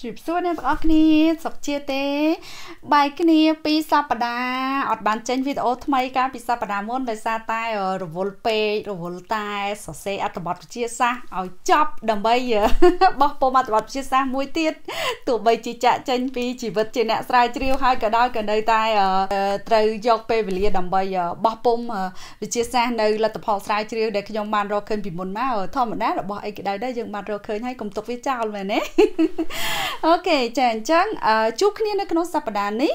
ជម្រាបសួរអ្នកទាំងអស់គ្នាសុខជាទេបាយគ្នាពីសប្តាហ៍អត់បានចេញវីដេអូថ្មីកាលពីសប្តាហ៍មុនដោយសារតែរវល់ពេករវល់តែសរសេរអត្ថបទវិទ្យាសាស្ត្រឲ្យចប់ដើម្បីបោះពុំអត្ថបទវិទ្យាសាស្ត្រមួយទៀតទោះបីជាចាក់ចេញពីជីវិតជាអ្នកស្រាវជ្រាវហើយក៏ដោយក៏នៅតែត្រូវយកពេលវេលាដើម្បីបោះពុំវិទ្យាសាស្ត្រនៅលទ្ធផលស្រាវជ្រាវដែលខ្ញុំបានរកឃើញពីមុនមកធម្មតារបស់អីក្តៅដែរយើងបានរកឃើញហើយកុំទុកវាចោលមែនទេអូខេចាអញ្ចឹងជួបគ្នានៅក្នុងសប្តាហ៍នេះ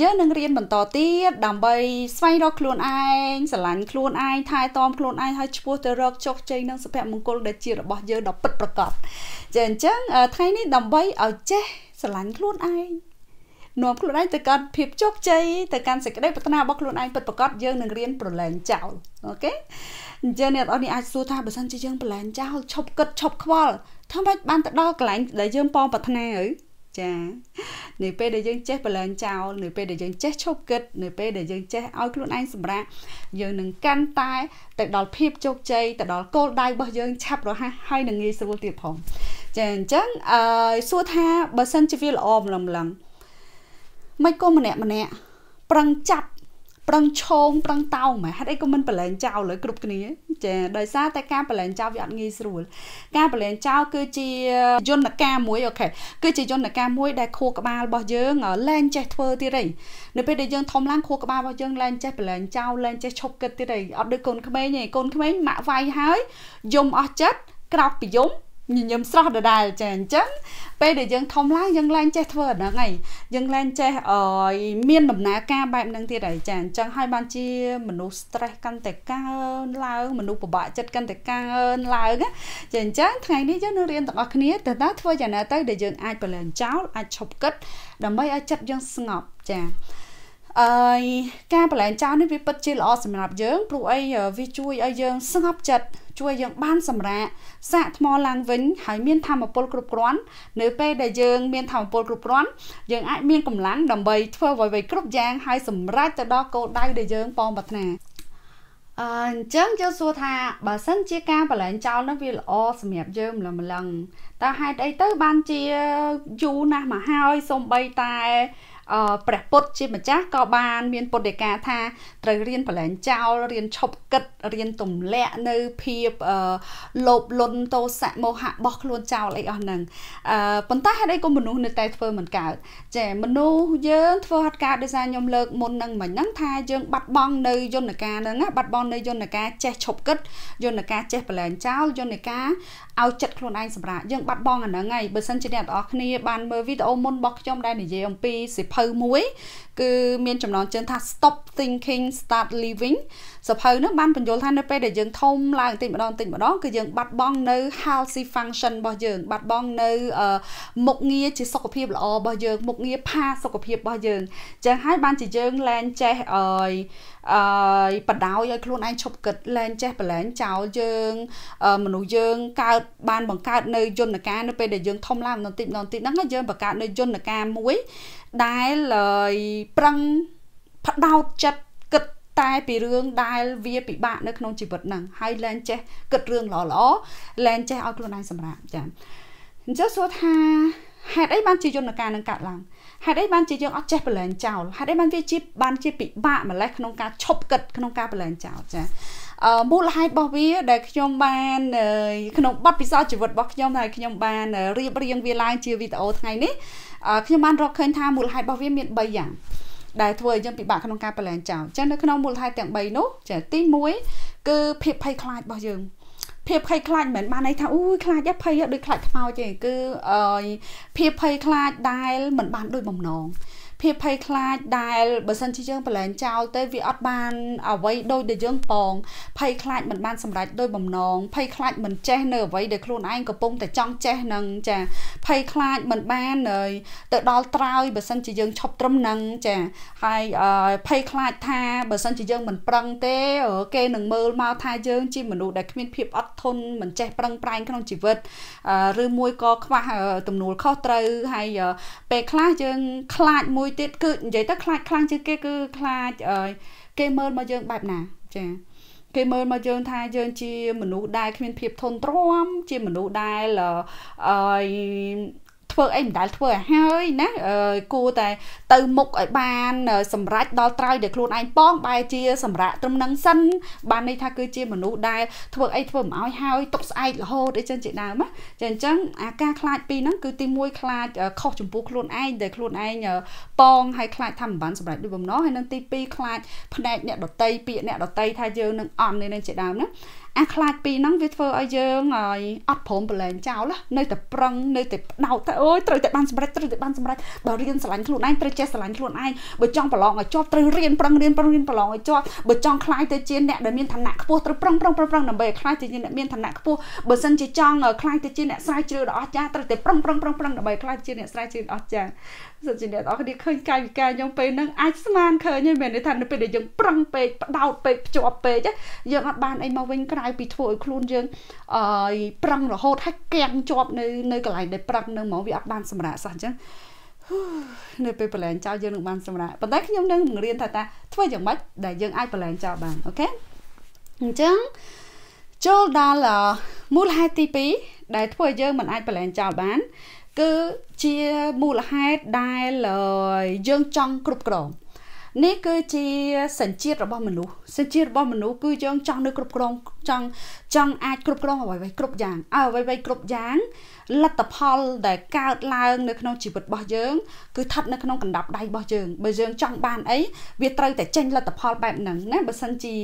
យើងនឹងរៀនបន្តទៀតដើម្បីស្វែងរកខ្លួនឯងស្រឡាញ់ខ្លួនឯងថែទាំខ្លួនឯងហើយឆ្ពោះទៅរកជោគជ័យនិងសុភមង្គលដែលជារបស់យើងដ៏ពិតប្រាកដចាអញ្ចឹងថ្ងៃនេះដើម្បីឲ្យចេះស្រឡាញ់ខ្លួនឯងនាំខ្លួនឯងទៅកាន់ភាពជោគជ័យទៅកាន់សេចក្តីប្រាថ្នារបស់ខ្លួនឯងពិតប្រាកដយើងនឹងរៀនប្រឡែងចោលអូខេអញ្ចឹងអ្នកនរនេះអាចសួរថាបើសិនជាយើងប្រឡែងចោលឈប់គិតឈប់ខ្វល់ ធ្វើម៉េចបានទៅដល់កន្លែងដែលយើងប៉ងប្រាថ្នាទៅចានៅពេលដែលយើងចេះបលែងចោលនៅពេលដែលយើងចេះឈប់គិតនៅពេលដែលយើងចេះឲ្យខ្លួនឯងសម្រាកយើងនឹងកាន់តែទៅដល់ភាពជោគជ័យទៅដល់គោលដៅរបស់យើងឆាប់រហ័សហើយនឹងងាយស្រួលទៀតផងចាអញ្ចឹងអឺសួរថាបើសិនជាវាល្អម្លឹងម្លឹងមិនក៏ម្នាក់ម្នាក់ប្រឹងចាប់ ប្រឹងឈោងប្រឹងតោងម៉េចហេតុអីក៏មិនប្រឡែងចោលលើគ្រប់គ្នាចាដោយសារតែការប្រឡែងចោលវាអត់ងាយស្រួល ការប្រឡែងចោលគឺជាយន្តការមួយអូខេគឺជាយន្តការមួយដែលខួរក្បាលរបស់យើងលែងចេះធ្វើទៀតហើយនៅពេលដែលយើងធំឡើងខួរក្បាលរបស់យើងលែងចេះប្រឡែងចោលលែងចេះឈប់គិតទៀតហើយអត់ដូចកូនក្មេងទេកូនក្មេងម៉ាក់វាយហើយយំអស់ចិត្តក្រោកពីយំ ញញឹមស្រស់ដដែលចាអញ្ចឹងពេលដែលយើងធំឡើងយើងឡើងចេះធ្វើអាហ្នឹងហើយយើងឡើងចេះអឺមានដំណើរការបែបហ្នឹងទៀតហើយចាអញ្ចឹងហើយបានជាមនុស្ស stress កាន់តែកើនឡើងមនុស្សពិបាកចិត្តកាន់តែកើនឡើងចាអញ្ចឹងថ្ងៃនេះយើងនឹងរៀនទាំងអស់គ្នាតើតើធ្វើយ៉ាងណាទៅដែលយើងអាចបលែងចោលអាចឈប់គិតដើម្បីឲ្យចិត្តយើងស្ងប់ចាអើយការបលែងចោលនេះវាពិតជាល្អសម្រាប់យើងព្រោះអីវាជួយឲ្យយើងស្ងប់ចិត្ត ជួយយើងបានសម្រាកសាកថ្មឡើងវិញហើយមានធម៌ពលគ្រប់គ្រាន់នៅពេលដែលយើងមានធម៌ពលគ្រប់គ្រាន់យើងអាចមានកម្លាំងដើម្បីធ្វើអ្វីៗគ្រប់យ៉ាងហើយសម្រេចទៅដល់គោលដៅដែលយើងប៉ងប្រាថ្នាអញ្ចឹងយើងសួរថាបើសិនជាការបលែងចោលនោះវាល្អសម្រាប់យើងម្លឹងម្លឹងតើហេតុអីទៅបានជាយូរណាស់មកហើយសំបីតែ ព្រះពុទ្ធជាម្ចាស់ក៏បាន មានពុទ្ធដីកាថាត្រូវរៀនប្រឡែងចោលរៀនឈប់គិតរៀនទម្លាក់នៅភាពលោភលន់ទោសៈមោហៈរបស់ខ្លួនចោលអីអស់ហ្នឹងអឺប៉ុន្តែហេតុអីក៏មនុស្សនៅតែធ្វើមិនកើតចាមនុស្សយើងធ្វើហត់កើតដោយសារខ្ញុំលើកមុនហ្នឹងមិញហ្នឹងថាយើងបាត់បង់នៅយន្តការហ្នឹងបាត់បង់នៅយន្តការចេះឈប់គិតយន្តការចេះប្រឡែងចោលយន្តការឲ្យចិត្តខ្លួនឯងសម្រាប់យើងបាត់បង់អាហ្នឹងហើយបើសិនជាអ្នកទាំងអស់គ្នាបានមើលវីដេអូមុនរបស់ខ្ញុំដែលនិយាយអំពីសិភៅមួយ គឺមានចំណងជើងថា stop thinking start living សភៅនោះបានបញ្យល់ថានៅពេលដែលយើងធំឡើងតិចម្ដងតិចម្ដងគឺយើងបាត់បង់នៅ healthy function របស់យើងបាត់បង់នៅមុខងារជាសុខភាពល្អរបស់យើងមុខងារផាសុខភាពរបស់យើងចឹងហើយបានជាយើងលែងចេះអើយអឺបដ ாய் ឲ្យខ្លួនឯងឈប់គិតលែងចេះប្រឡែងចោលយើងមនុស្សយើងកើតបានបង្កើតនៅយន្តការនៅពេលដែលយើងធំឡើងបន្តិចម្ដងបន្តិចហ្នឹងយើងបង្កើតនៅយន្តការមួយដែលប្រឹងផ្ដោតចិត្តគិតតែពីរឿងដែលវាពិបាកនៅក្នុងជីវិតហ្នឹងហើយលែងចេះគិតរឿងល្អល្អលែងចេះឲ្យខ្លួនឯងសម្រាប់ចាអញ្ចឹងសួរថាហេតុអីបានជាយន្តការនឹងកាត់ឡើង ហេតុអីបានជាយើងអត់ចេះប្រឡែងចោលហេតុអីបានវាជាបានជាពិបាកម្លេះក្នុងការឈប់គិតក្នុងការប្រឡែងចោលចាអឺមូលហេតុរបស់វាដែលខ្ញុំបានក្នុងបទពិសោធន៍ជីវិតរបស់ខ្ញុំដែលខ្ញុំបានរៀបរៀងវាឡើងជាវីដេអូថ្ងៃនេះខ្ញុំបានរកឃើញថាមូលហេតុរបស់វាមាន3យ៉ាងដែលធ្វើឲ្យយើងពិបាកក្នុងការប្រឡែងចោលអញ្ចឹងនៅក្នុងមូលហេតុទាំង3នោះចាទី1គឺភាពភ័យខ្លាចរបស់យើង ភាពភ័យខ្លាចមិនមែនបានន័យថាអូយខ្លាចទេភ័យដូចខ្លាចខ្មោចទេគឺអឺភាពភ័យខ្លាចដែលមិនបានដូចបំណង ភាពភ័យខ្លាចដែលបើសិនជាយើងប្រឡែងចោលទៅវាអត់បានអ្វីដូចដែលយើងប៉ងភ័យខ្លាចមិនបានសម្រេចដោយបំណងភ័យខ្លាចមិនចេះនៅអ្វីដែលខ្លួនឯងកំពុងតែចង់ចេះនឹងចាភ័យខ្លាចមិនបានទៅដល់ត្រើយបើសិនជាយើងឈប់ត្រឹមនឹងចាហើយភ័យខ្លាចថាបើសិនជាយើងមិនប្រឹងទេគេនឹងមើលមកថាយើងជាមនុស្សដែលគ្មានភាពអត់ធន់មិនចេះប្រឹងប្រែងក្នុងជីវិតឬមួយក៏ខ្វះទំនួលខុសត្រូវហើយពេលខ្លះយើងខ្លាចមួយមួយទៀតគឺនិយាយទៅខ្លាចខ្លាំងជាងគេគឺខ្លាចគេមើលមកយើងបែបណាចាគេមើលមកយើងថាយើងជាមនុស្សដែលគ្មានភាពធន់ទ្រាំជាមនុស្សដែលអឺ ធ្វើអីមិនដែលធ្វើឲ្យហើយណាគួរតែទៅមុខឲ្យបានសម្រេចដល់ត្រើយដែលខ្លួនឯងប៉ងបែរជាសម្រាប់ត្រឹមនឹងសិនបានន័យថាគឺជាមនុស្សដែលធ្វើអីធ្វើមិនឲ្យហើយទុកស្អែករហូតអីចឹងជាដើមណាចាអញ្ចឹងអាការខ្លាចពីរហ្នឹងគឺទី1ខ្លាចខុសចំពោះខ្លួនឯងដែលខ្លួនឯងប៉ងហើយខ្លាចថាមិនបានសម្រេចដូចបំណងហើយនឹងទី2ខ្លាចផ្នែកអ្នកដតីពាក្យអ្នកដតីថាយើងនឹងអន់នេះជាដើមណា អាខ្លាចពីហ្នឹងវាធ្វើឲ្យយើងឲ្យអត់ព្រមប្រឡែងចោលនៅតែប្រឹងនៅតែផ្ដោតតែអូយត្រូវតែបានសម្រេចត្រូវតែបានសម្រេចបើរៀនស្រឡាញ់ខ្លួនឯងត្រូវចេះស្រឡាញ់ខ្លួនឯងបើចង់ប្រឡងឲ្យជាប់ត្រូវរៀនប្រឹងរៀនប្រឹងរៀនប្រឡងឲ្យជាប់បើចង់ខ្លាយទៅជាអ្នកដែលមានឋានៈខ្ពស់ត្រូវប្រឹងប្រឹងប្រឹងប្រឹងដើម្បីឲ្យខ្លាយទៅជាអ្នកមានឋានៈខ្ពស់បើសិនជាចង់ខ្លាយទៅជាអ្នកស្រាវជ្រាវដ៏អស្ចារ្យត្រូវតែប្រឹងប្រឹងប្រឹងប្រឹងដើម្បីខ្លាយជាអ្នកស្រាវជ្រាវដ៏អស្ចារ្យ សិនជាអ្នកនរគ្នាឃើញកាយវិការខ្ញុំពេលហ្នឹងអាចស្មានឃើញហើយមានន័យថានៅពេលដែលយើងប្រឹងពេកផ្ដោតពេកភ្ជាប់ពេកយើងអត់បានអីមកវិញក្រៅពីធ្វើឲ្យខ្លួនយើងអឺប្រឹងរហូតហើយគាំងជាប់នៅនៅកន្លែងដែលប្រឹងនឹងហ្មងវាអត់បានសម្រាប់សោះអញ្ចឹងនៅពេលប្រឡែងចោលយើងនឹងបានសម្រាប់ប៉ុន្តែខ្ញុំនឹងបង្រៀនថាតាធ្វើយ៉ាងម៉េចដែលយើងអាចប្រឡែងចោលបានអូខេអញ្ចឹងចូលដល់មូលហេតុទី2ដែលធ្វើឲ្យយើងមិនអាចប្រឡែងចោលបាន គឺជាមូលហេតុដែលយើងចង់គ្រប់គ្រងនេះគឺជាសញ្ជាតិរបស់មនុស្សសញ្ជាតិរបស់មនុស្សគឺយើងចង់នៅគ្រប់គ្រងចង់ចង់អាចគ្រប់គ្រងអ្វីៗគ្រប់យ៉ាងអើអ្វីៗគ្រប់យ៉ាងលទ្ធផលដែលកើតឡើងនៅក្នុងជីវិតរបស់យើងគឺស្ថិតនៅក្នុងកណ្ដាប់ដៃរបស់យើងបើយើងចង់បានអីវាត្រូវតែចេញលទ្ធផលបែបហ្នឹងណាបើសិនជា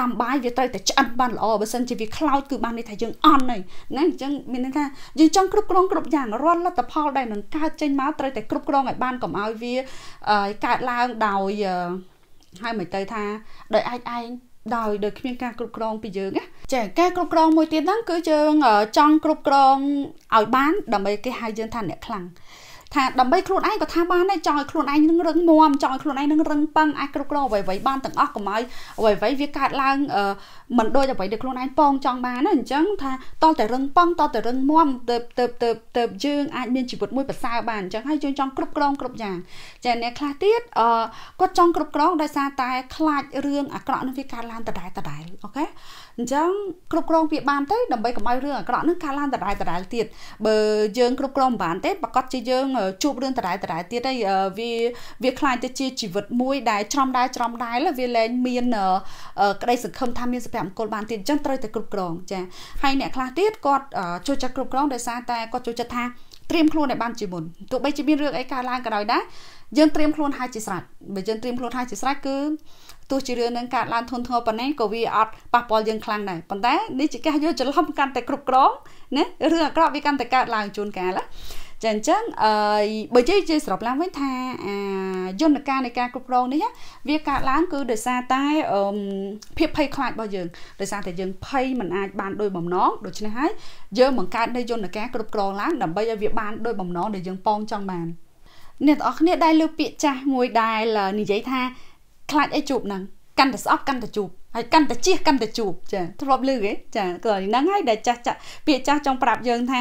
ដាំបាយវាត្រូវតែឆ្អិនបានល្អបើសិនជាវាខ្លោចគឺបានន័យថាយើងអន់ហើយណាអញ្ចឹងមានន័យថាយើងចង់គ្រប់គ្រងគ្រប់យ៉ាងរាល់លទ្ធផលដែលនឹងកើតចេញមកត្រូវតែគ្រប់គ្រងឲ្យបានកុំឲ្យវាកើតឡើងដោយហើយមិនទៅថាដោយឯងឯង ដោយដោយគ្មានការគ្រប់គ្រងពីយើងណាចាការគ្រប់គ្រងមួយទៀតហ្នឹងគឺយើងចង់គ្រប់គ្រងឲ្យបានដើម្បីគេហៅយើងថាអ្នកខ្លាំង ថាដើម្បីខ្លួនឯងក៏ថាបានដែរចង់ឲ្យខ្លួនឯងនឹងរឹងមាំចង់ឲ្យខ្លួនឯងនឹងរឹងប៉ឹងអាចគ្រប់គ្រងអ្វីៗបានទាំងអស់កុំឲ្យអ្វីៗវាកើតឡើងមិនដូចអ្វីដែលខ្លួនឯងប៉ងចង់បានណាអញ្ចឹងថាតតែរឹងប៉ឹងតតែរឹងមាំទៅទៅទៅទៅយើងអាចមានជីវិតមួយប្រសើរបានអញ្ចឹងហើយយើងចង់គ្រប់គ្រងគ្រប់យ៉ាងចាអ្នកខ្លះទៀតអឺគាត់ចង់គ្រប់គ្រងដោយសារតែខ្លាចរឿងអាក្រក់នឹងវាកើតឡើងដដែលដដែលអូខេ អញ្ចឹងគ្រប់គ្រងវាបានទេដើម្បីកុំឲ្យរឿងអាក្រក់នឹងកើតឡើងដដែលដដែលទៀតបើយើងគ្រប់គ្រងមិនបានទេប្រកាសជាយើងជួបរឿងដដែលដដែលទៀតហើយវាវាខ្លាចទៅជាជីវិតមួយដែលច្រំដែរច្រំដែរវាលែងមានក្តីសង្ឃឹមថាមានសុភមង្គលបានទៀតអញ្ចឹងត្រូវតែគ្រប់គ្រងចាហើយអ្នកខ្លះទៀតគាត់ចូលចិត្តគ្រប់គ្រងដោយសារតែគាត់ចូលចិត្តថាត្រៀមខ្លួនឲ្យបានជាមុនទោះបីជាមានរឿងអីកើតឡើងក៏ដោយដែរយើងត្រៀមខ្លួនហើយជាស្រេចបើយើងត្រៀមខ្លួនហើយជាស្រេចគឺ ទោះជារឿងនឹងកើតឡើងធនធ្ងរប៉ុណ្ណេះក៏វាអត់ប៉ះពាល់យើងខ្លាំងដែរប៉ុន្តែនេះជាការយកច្រឡំកាន់តែគ្រប់គ្រងណារឿងអាក្រក់វាកាន់តែកើតឡើងជួនកាលណាចាអញ្ចឹងអឺបើនិយាយជាស្របឡើងវិញថាអាយន្តការនៃការគ្រប់គ្រងនេះវាកើតឡើងគឺដោយសារតែភាពភ័យខ្លាចរបស់យើងដោយសារតែយើងភ័យមិនអាចបានដោយបំណងដូច្នេះហើយយើងបង្កើតនៅយន្តការគ្រប់គ្រងឡើងដើម្បីឲ្យវាបានដោយបំណងដែលយើងប៉ងចង់បានអ្នកទាំងអស់គ្នាដែលលើពាក្យចាស់មួយដែលនិយាយថា ខ្លាចអីជួបនឹងកាន់តែស្អប់កាន់តែជួបហើយកាន់តែជៀសកាន់តែជួបចាធ្លាប់ឮទេចាក៏ហ្នឹងហើយដែលចាស់ចាស់ពាក្យចាស់ចង់ប្រាប់យើងថា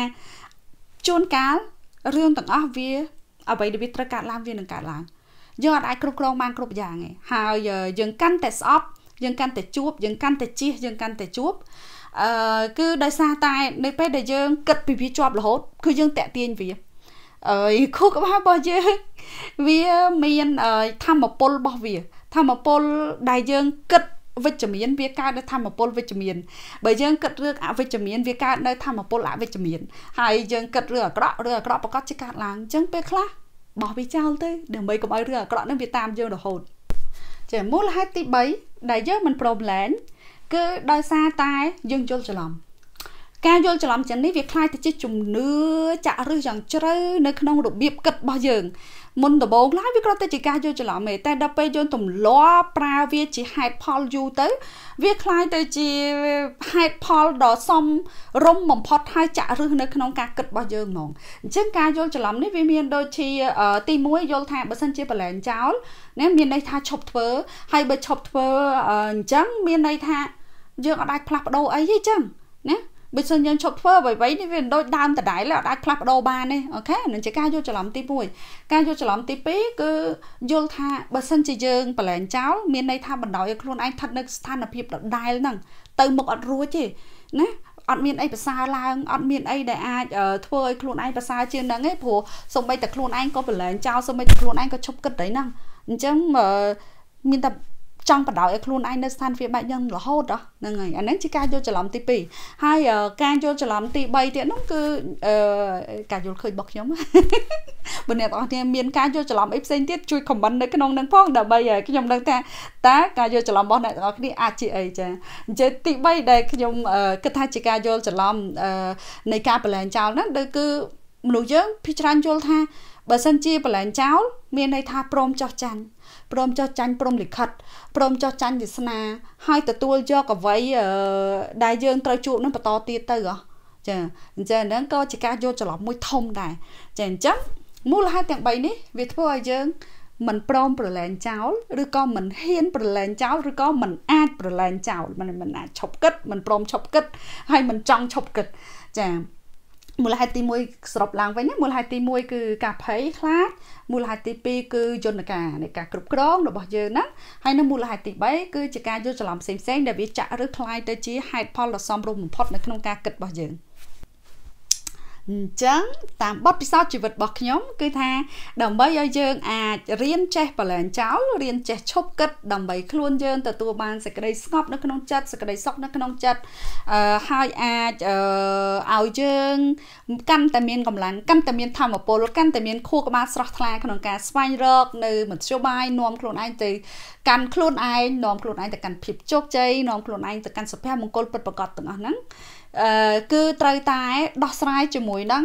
ជួនកាលរឿងទាំងអស់វាអ្វីដែលវាត្រូវកើតឡើងវានឹងកើតឡើងយើងអត់អាចគ្រប់គ្រងបានគ្រប់យ៉ាងទេហើយយើងកាន់តែស្អប់យើងកាន់តែជួបយើងកាន់តែជៀសយើងកាន់តែជួបអឺគឺដោយសារតែនៅពេលដែលយើងគិតពីវាជាប់រហូតគឺយើងតាក់ទាញវាអឺខួរក្បាលរបស់យើងវាមានធម្មពលរបស់វា ធម្មពលដែលយើងគិតវិជ្ជមានវាកើតនៅធម្មពលវិជ្ជមានបើយើងគិតរឿងអវិជ្ជមានវាកើតនៅធម្មពលអវិជ្ជមានហើយយើងគិតរឿងអាក្រក់រឿងអាក្រក់ប្រកាសជាកើតឡើងអញ្ចឹងពេលខ្លះបោះវាចោលទៅដើម្បីកុំឲ្យរឿងអាក្រក់នឹងវាតាមយើងរហូតចាមូលហេតុទី3ដែលយើងមិនព្រមលែងគឺដោយសារតែយើងយល់ច្រឡំការយល់ច្រឡំចឹងនេះវាคล้ายទៅជាជំនឿចាក់ឫសយ៉ាងជ្រៅនៅក្នុងរបៀបគិតរបស់យើង មុនដំបូងឡើយវាគ្រាន់តែជាការយល់ច្រឡំទេតែដល់ពេលយើងទម្លាប់ប្រើវាជាហេតុផលយូរទៅវាคล้ายទៅជាហេតុផលដ៏សមរម្យបំផុតហើយចាក់ឫសនៅក្នុងការគិតរបស់យើងហ្មងអញ្ចឹងការយល់ច្រឡំនេះវាមានដូចជាទី1យល់ថាបើសិនជាបលែងចោលណាមានន័យថាឈប់ធ្វើហើយបើឈប់ធ្វើអញ្ចឹងមានន័យថាយើងអាចផ្លាស់ប្ដូរអីទេអញ្ចឹងណា បើសិនយើងឈប់ធ្វើអ្វីៗនេះវាដូចដើមដដែលអត់អាចផ្លាស់ប្ដូរបានទេអូខេនឹងជាការយល់ច្រឡំទី1ការយល់ច្រឡំទី2គឺយល់ថាបើសិនជាយើងប្រឡែងចោលមានន័យថាបណ្ដោយឲ្យខ្លួនឯងស្ថិតនៅស្ថានភាពដដែលហ្នឹងទៅមុខអត់រួចទេណាអត់មានអីប្រសើរឡើងអត់មានអីដែលអាចធ្វើឲ្យខ្លួនឯងប្រសើរជាងហ្នឹងទេព្រោះសូម្បីតែខ្លួនឯងក៏ប្រឡែងចោលសូម្បីតែខ្លួនឯងក៏ឈប់គិតដែរហ្នឹងអញ្ចឹងមានតែ ចង់បដ ாய் ឲ្យខ្លួនឯងនៅស្ថានភាពបែបយ៉ាងរហូតហ្នឹងហើយអាហ្នឹងជាការយល់ច្រឡំទី2ហើយការយល់ច្រឡំទី3ទៀតនោះគឺការយល់ឃើញរបស់ខ្ញុំបើអ្នកទាំងអស់គ្នាមានការយល់ច្រឡំអីផ្សេងទៀតជួយ comment នៅក្នុងហ្នឹងផងដើម្បីឲ្យខ្ញុំដឹងថាតើការយល់ច្រឡំរបស់អ្នកទាំងអស់គ្នាអាចជាអីចាអញ្ចឹងទី3ដែលខ្ញុំគិតថាជាការយល់ច្រឡំនៃការបលែងចោលហ្នឹងគឺ មនុស្សយើងភិច្រើនយល់ថាបើសិនជាបលែងចោលមានន័យថាព្រមចោះចាញ់ព្រមចោះចាញ់ព្រមលិខិតព្រមចោះចាញ់វាសនាហើយទទួលយកអ្វីដែលយើងត្រូវជួបនឹងបន្តទៀតទៅហ៎ចាអញ្ចឹងហ្នឹងក៏ជាការយល់ច្រឡំមួយធំដែរចាអញ្ចឹងមូលហេតុទាំង3នេះវាធ្វើឲ្យយើងមិនព្រមប្រឡែងចោលឬក៏មិនហ៊ានប្រឡែងចោលឬក៏មិនអាចប្រឡែងចោលមិនមិនអាចឈប់គិតមិនព្រមឈប់គិតហើយមិនចង់ឈប់គិតចា មូលហេតុទី1សរុបឡើងវិញមូលហេតុទី1គឺការភ័យខ្លាចមូលហេតុទី2គឺយន្តការនៃការគ្រប់គ្រងរបស់យើងណាហើយនៅមូលហេតុទី3គឺជាការយល់ច្រឡំផ្សេងៗដែលវាចាក់ឬคล้ายទៅជាហេតុផលដ៏សមរម្យបំផុតនៅក្នុងការគិតរបស់យើង អញ្ចឹងតាមបទពិសោធន៍ជីវិតរបស់ខ្ញុំគឺថាដើម្បីឲ្យយើងអាចរៀនចេះបលែងចោលរៀនចេះឈប់គិតដើម្បីខ្លួនយើងទទួលបានសេចក្តីស្ងប់នៅក្នុងចិត្តសេចក្តីសុខនៅក្នុងចិត្តអឺហើយអាចអឺឲ្យយើងកាន់តែមានកម្លាំងកាន់តែមានធម៌ពលកាន់តែមានខួរក្បាលស្រស់ថ្លាក្នុងការស្វែងរកនៅមធ្យោបាយនាំខ្លួនឯងទៅ កាន់ខ្លួនឯងនាំខ្លួនឯងទៅកាន់ភាពជោគជ័យនាំខ្លួនឯងទៅកាន់សុភមង្គលពិតប្រាកដទាំងអស់ហ្នឹងអឺគឺត្រូវតែដោះស្រាយជាមួយនឹង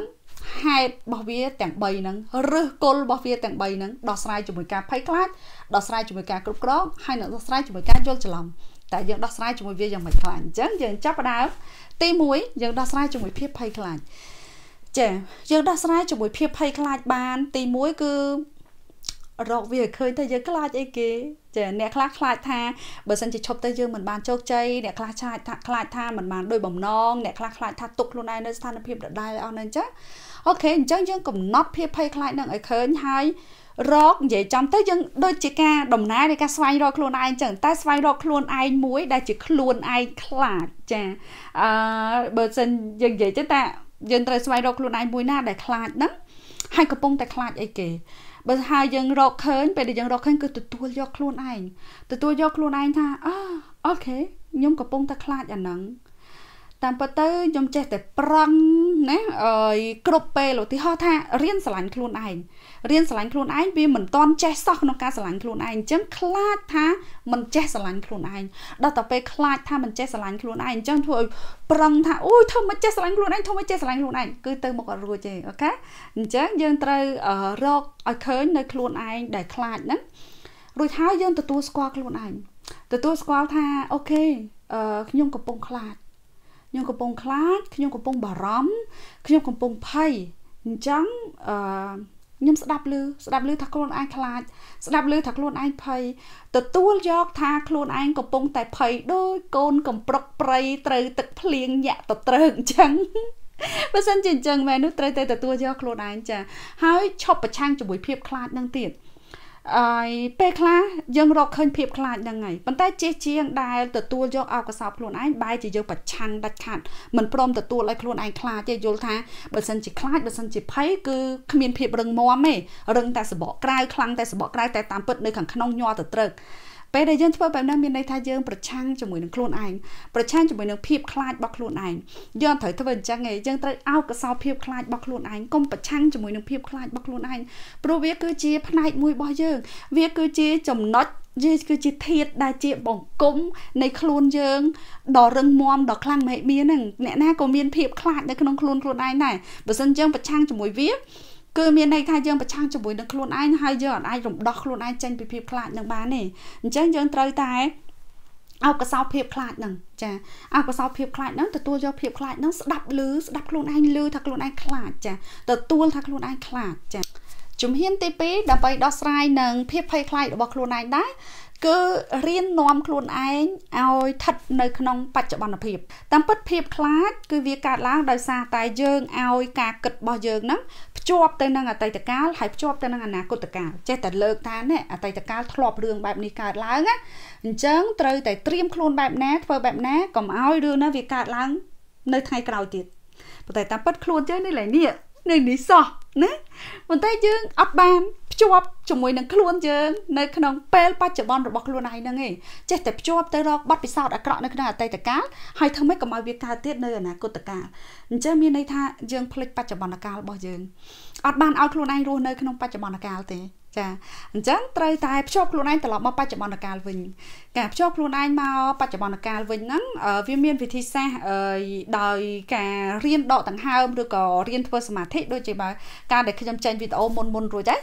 ហេតុរបស់វាទាំង3ហ្នឹងឬគល់របស់វាទាំង3ហ្នឹងដោះស្រាយជាមួយការភ័យខ្លាចដោះស្រាយជាមួយការគ្រប់គ្រងហើយនឹងដោះស្រាយជាមួយការយល់ច្រឡំតែយើងដោះស្រាយជាមួយវាយ៉ាងមិនខ្លាចអញ្ចឹងយើងចាប់ផ្ដើមទី1យើងដោះស្រាយជាមួយភាពភ័យខ្លាចចាយើងដោះស្រាយជាមួយភាពភ័យខ្លាចបាន ទី1គឺ រកវាឲ្យឃើញថាយើងខ្លាចអីគេចាអ្នកខ្លះខ្លាចថាបើសិនជាឈប់ទៅយើងមិនបានជោគជ័យអ្នកខ្លះខ្លាចថាខ្លាចថាមិនបានដោយបំណងអ្នកខ្លះខ្លាចថាទុកខ្លួនឯងនៅស្ថានភាពដដែលអស់ហ្នឹងចាអូខេអញ្ចឹងយើងកំណត់ភាពភ័យខ្លាចនឹងឲ្យឃើញហើយរកនិយាយចំទៅយើងដូចជាការដំណើរនៃការស្វែងរកខ្លួនឯងចឹងតែស្វែងរកខ្លួនឯងមួយដែលជាខ្លួនឯងខ្លាចចាអឺបើសិនយើងនិយាយទៅតែយើងត្រូវស្វែងរកខ្លួនឯងមួយណាដែលខ្លាចហ្នឹងហើយកំពុងតែខ្លាចអីគេ បើហើយយើងរកឃើញពេលដែលយើងរកឃើញគឺទទួលយកខ្លួនឯងទទួលយកខ្លួនឯងថាអអូខេខ្ញុំកំពុងតែខ្លាចអាហ្នឹង តាមពិតទៅខ្ញុំចេះតែប្រឹងណាអើយគ្រប់ពេលឧទាហរណ៍ថារៀនស្រឡាញ់ខ្លួនឯងរៀនស្រឡាញ់ខ្លួនឯងវាមិនទាន់ចេះសោះក្នុងការស្រឡាញ់ខ្លួនឯងអញ្ចឹងខ្លាចថាមិនចេះស្រឡាញ់ខ្លួនឯងដល់តែពេលខ្លាចថាមិនចេះស្រឡាញ់ខ្លួនឯងអញ្ចឹងធ្វើឲ្យប្រឹងថាអូយធ្វើមិនចេះស្រឡាញ់ខ្លួនឯងធ្វើមិនចេះស្រឡាញ់ខ្លួនឯងគឺទៅមុខអត់រួចទេអូខេអញ្ចឹងយើងត្រូវរកឲ្យឃើញនៅខ្លួនឯងដែលខ្លាចហ្នឹងរួចហើយយើងទទួលស្គាល់ខ្លួនឯងទទួលស្គាល់ថាអូខេអឺខ្ញុំកំពុងខ្លាច ខ្ញុំកំពុងខ្លាចខ្ញុំកំពុងបារម្ភខ្ញុំកំពុងភ័យអញ្ចឹងអឺខ្ញុំស្ដាប់ឮស្ដាប់ឮថាខ្លួនឯងខ្លាចស្ដាប់ឮថាខ្លួនឯងភ័យទទួលយកថាខ្លួនឯងកំពុងតែភ័យដូចកូនកំប្រុកព្រៃត្រូវទឹកភ្លៀងញាក់ទៅត្រើកអញ្ចឹងបើសិនជាអញ្ចឹងមែននោះត្រូវតែទទួលយកខ្លួនឯងចា ហើយឈប់ប្រឆាំងជាមួយភាពខ្លាចនឹងទៀត អីពេលខ្លះយើងរកឃើញភាពខ្លាចហ្នឹងហើយប៉ុន្តែជេះជាងដែលទទួលយកអកសោបខ្លួនឯងបែរជាយើងប្រឆាំងដាច់ខាត់មិនព្រមទទួលឲ្យខ្លួនឯងខ្លាចទេយល់ថាបើសិនជាខ្លាចបើសិនជាភ័យគឺគ្មានភាពរឹងមាំទេរឹងតែសបកក្រៅខ្លាំងតែសបកក្រៅតែតាមពិតនៅខាងក្នុងញ័រទៅត្រឹក ពេលដែលយើងធ្វើបែបហ្នឹងមានន័យថាយើងប្រឆាំងជាមួយនឹងខ្លួនឯងប្រឆាំងជាមួយនឹងភាពខ្លាចរបស់ខ្លួនឯងយើងត្រូវធ្វើអញ្ចឹងឯងយើងត្រូវអោបកសោភាពខ្លាចរបស់ខ្លួនឯងកុំប្រឆាំងជាមួយនឹងភាពខ្លាចរបស់ខ្លួនឯងព្រោះវាគឺជាផ្នែកមួយរបស់យើង វាគឺជាចំណុចវាគឺជាធាតដែលជាបង្គំនៃខ្លួនយើងដ៏រឹងមាំដ៏ខ្លាំងមហិមាហ្នឹងអ្នកណាក៏មានភាពខ្លាចនៅក្នុងខ្លួនខ្លួនឯងដែរបើមិនយើងប្រឆាំងជាមួយវា គឺមានន័យថាយើងប្រឆាំងជាមួយនឹងខ្លួនឯងហើយយើងអាចរំដោះខ្លួនឯងចេញពីភាពខ្លាចនឹងបានទេអញ្ចឹងយើងត្រូវតែអោបកសោភាពខ្លាចហ្នឹងចាអោបកសោភាពខ្លាចហ្នឹងទទួលយកភាពខ្លាចហ្នឹងស្ដាប់ឮស្ដាប់ខ្លួនឯងឮថាខ្លួនឯងខ្លាចចាទទួលថាខ្លួនឯងខ្លាចចាជំហានទី2ដើម្បីដោះស្រាយនឹងភាពភ័យខ្លាចរបស់ខ្លួនឯងដែរគឺរៀននាំខ្លួនឯងឲ្យស្ថិតនៅក្នុងបច្ចុប្បន្នភាពតាមពិតភាពខ្លាចគឺវាកើតឡើងដោយសារតែយើងឲ្យការគិតរបស់យើងហ្នឹង ភ្ជាប់ទៅនឹងអតីតកាលហើយភ្ជាប់ទៅនឹងអនាគតកាលចេះតែលើកថានេះអតីតកាលធ្លាប់រឿងបែបនេះកើតឡើងណាអញ្ចឹងត្រូវតែត្រៀមខ្លួនបែបណាធ្វើបែបណាកុំឲ្យរឿងហ្នឹងវាកើតឡើង នៅថ្ងៃក្រោយទៀតប៉ុន្តែតាមពិតខ្លួនយើងនៅឡើយនេះនៅនេះសោះណាប៉ុន្តែយើងអត់បាន ភ្ជាប់ជាមួយនឹងខ្លួនយើងនៅក្នុងពេលបច្ចុប្បន្នរបស់ខ្លួនឯងហ្នឹងឯងចេះតែភ្ជាប់ទៅរកបទពិសោធន៍អាក្រក់នៅក្នុងអតីតកាលហើយធ្វើម៉េចកុំឲ្យវាកើតទៀតនៅអនាគតកាលអញ្ចឹងមានន័យថាយើងភ្លេចបច្ចុប្បន្នកាលរបស់យើងអត់បានឲ្យខ្លួនឯងរស់នៅក្នុងបច្ចុប្បន្នកាលទេចាអញ្ចឹងត្រូវតែភ្ជាប់ខ្លួនឯងត្រឡប់មកបច្ចុប្បន្នកាលវិញការភ្ជាប់ខ្លួនឯងមកបច្ចុប្បន្នកាលវិញហ្នឹងវាមានវិធីសាស្ត្រដោយការរៀនដកដង្ហើមឬក៏រៀនធ្វើសមាធិដូចជាបើការដែលខ្ញុំចេញវីដេអូមុនមុនរួចហើយ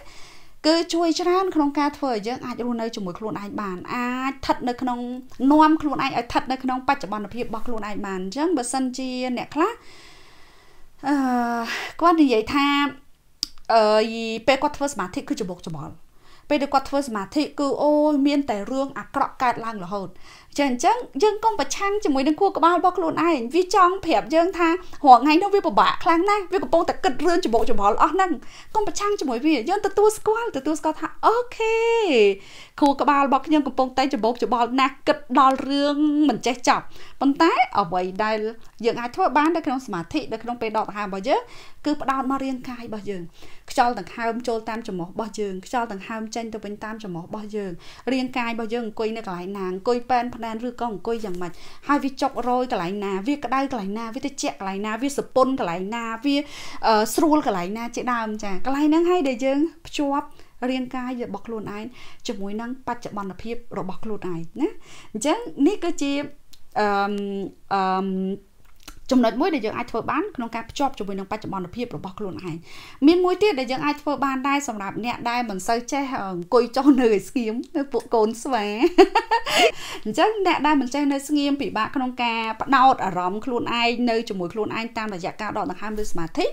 គឺជួយច្រើនក្នុងការធ្វើឲ្យយើងអាចរស់នៅជាមួយខ្លួនឯងបានអាចស្ថិតនៅក្នុងនាំខ្លួនឯងឲ្យស្ថិតនៅក្នុងបច្ចុប្បន្នភាពរបស់ខ្លួនឯងបានអញ្ចឹងបើសិនជាអ្នកខ្លះអឺគាត់និយាយថាអឺពេលគាត់ធ្វើសមាធិគឺច្បុកច្បល់ពេលដែលគាត់ធ្វើសមាធិគឺអូយមានតែរឿងអាក្រក់កើតឡើងរហូត ចឹងអញ្ចឹងយើងកុំប្រឆាំងជាមួយនឹងខួរក្បាលរបស់ខ្លួនឯងវាចង់ប្រាប់យើងថារាល់ថ្ងៃនោះវាពិបាកខ្លាំងណាស់វាកំពុងតែគិតរឿងច្បុកច្បល់អស់ហ្នឹងកុំប្រឆាំងជាមួយវាយើងទទួលស្គាល់ទទួលស្គាល់ថាអូខេខួរក្បាលរបស់ខ្ញុំកំពុងតែច្បុកច្បល់ណាស់គិតដល់រឿងមិនចេះចប់ប៉ុន្តែអ្វីដែលយើងអាចធ្វើបាននៅក្នុងសមាធិនៅក្នុងពេលដកដង្ហើមរបស់យើងគឺផ្ដោតមករាងកាយរបស់យើងខ្យល់ដង្ហើមចូលតាមច្រមុះរបស់យើងខ្យល់ដង្ហើមចេញទៅវិញតាមច្រមុះរបស់យើងរាងកាយរបស់យើងអង្គុយនៅកន្លែងណាអង្គុយប៉ែនផ្នែនឬក៏អង្គុយយ៉ាងម៉េចហើយវាចុករយកន្លែងណាវាក្តៅកន្លែងណាវាត្រជាក់កន្លែងណាវាសពុនកន្លែងណាវាស្រួលកន្លែងណាជាដើមចាកន្លែងហ្នឹងហើយដែលយើងភ្ជាប់រាងកាយរបស់ខ្លួនឯងជាមួយនឹងបច្ចុប្បន្នភាពរបស់ខ្លួនឯងណាអញ្ចឹងនេះគឺជាអឺអឺ ចំណុចមួយដែលយើងអាចធ្វើបានក្នុងការភ្ជាប់ជាមួយនឹងបច្ចុប្បន្នភាពរបស់ខ្លួនឯងមានមួយទៀតដែលយើងអាចធ្វើបានដែរសម្រាប់អ្នកដែលមិនសូវចេះអង្គុយចុះនៅឲ្យស្ងៀមពួកកូនស្វាអញ្ចឹងអ្នកដែលមិនចេះនៅស្ងៀមពិបាកក្នុងការបដោតអារម្មណ៍ខ្លួនឯងនៅជាមួយខ្លួនឯងតាមរយៈការដកដង្ហើមឬសមាធិ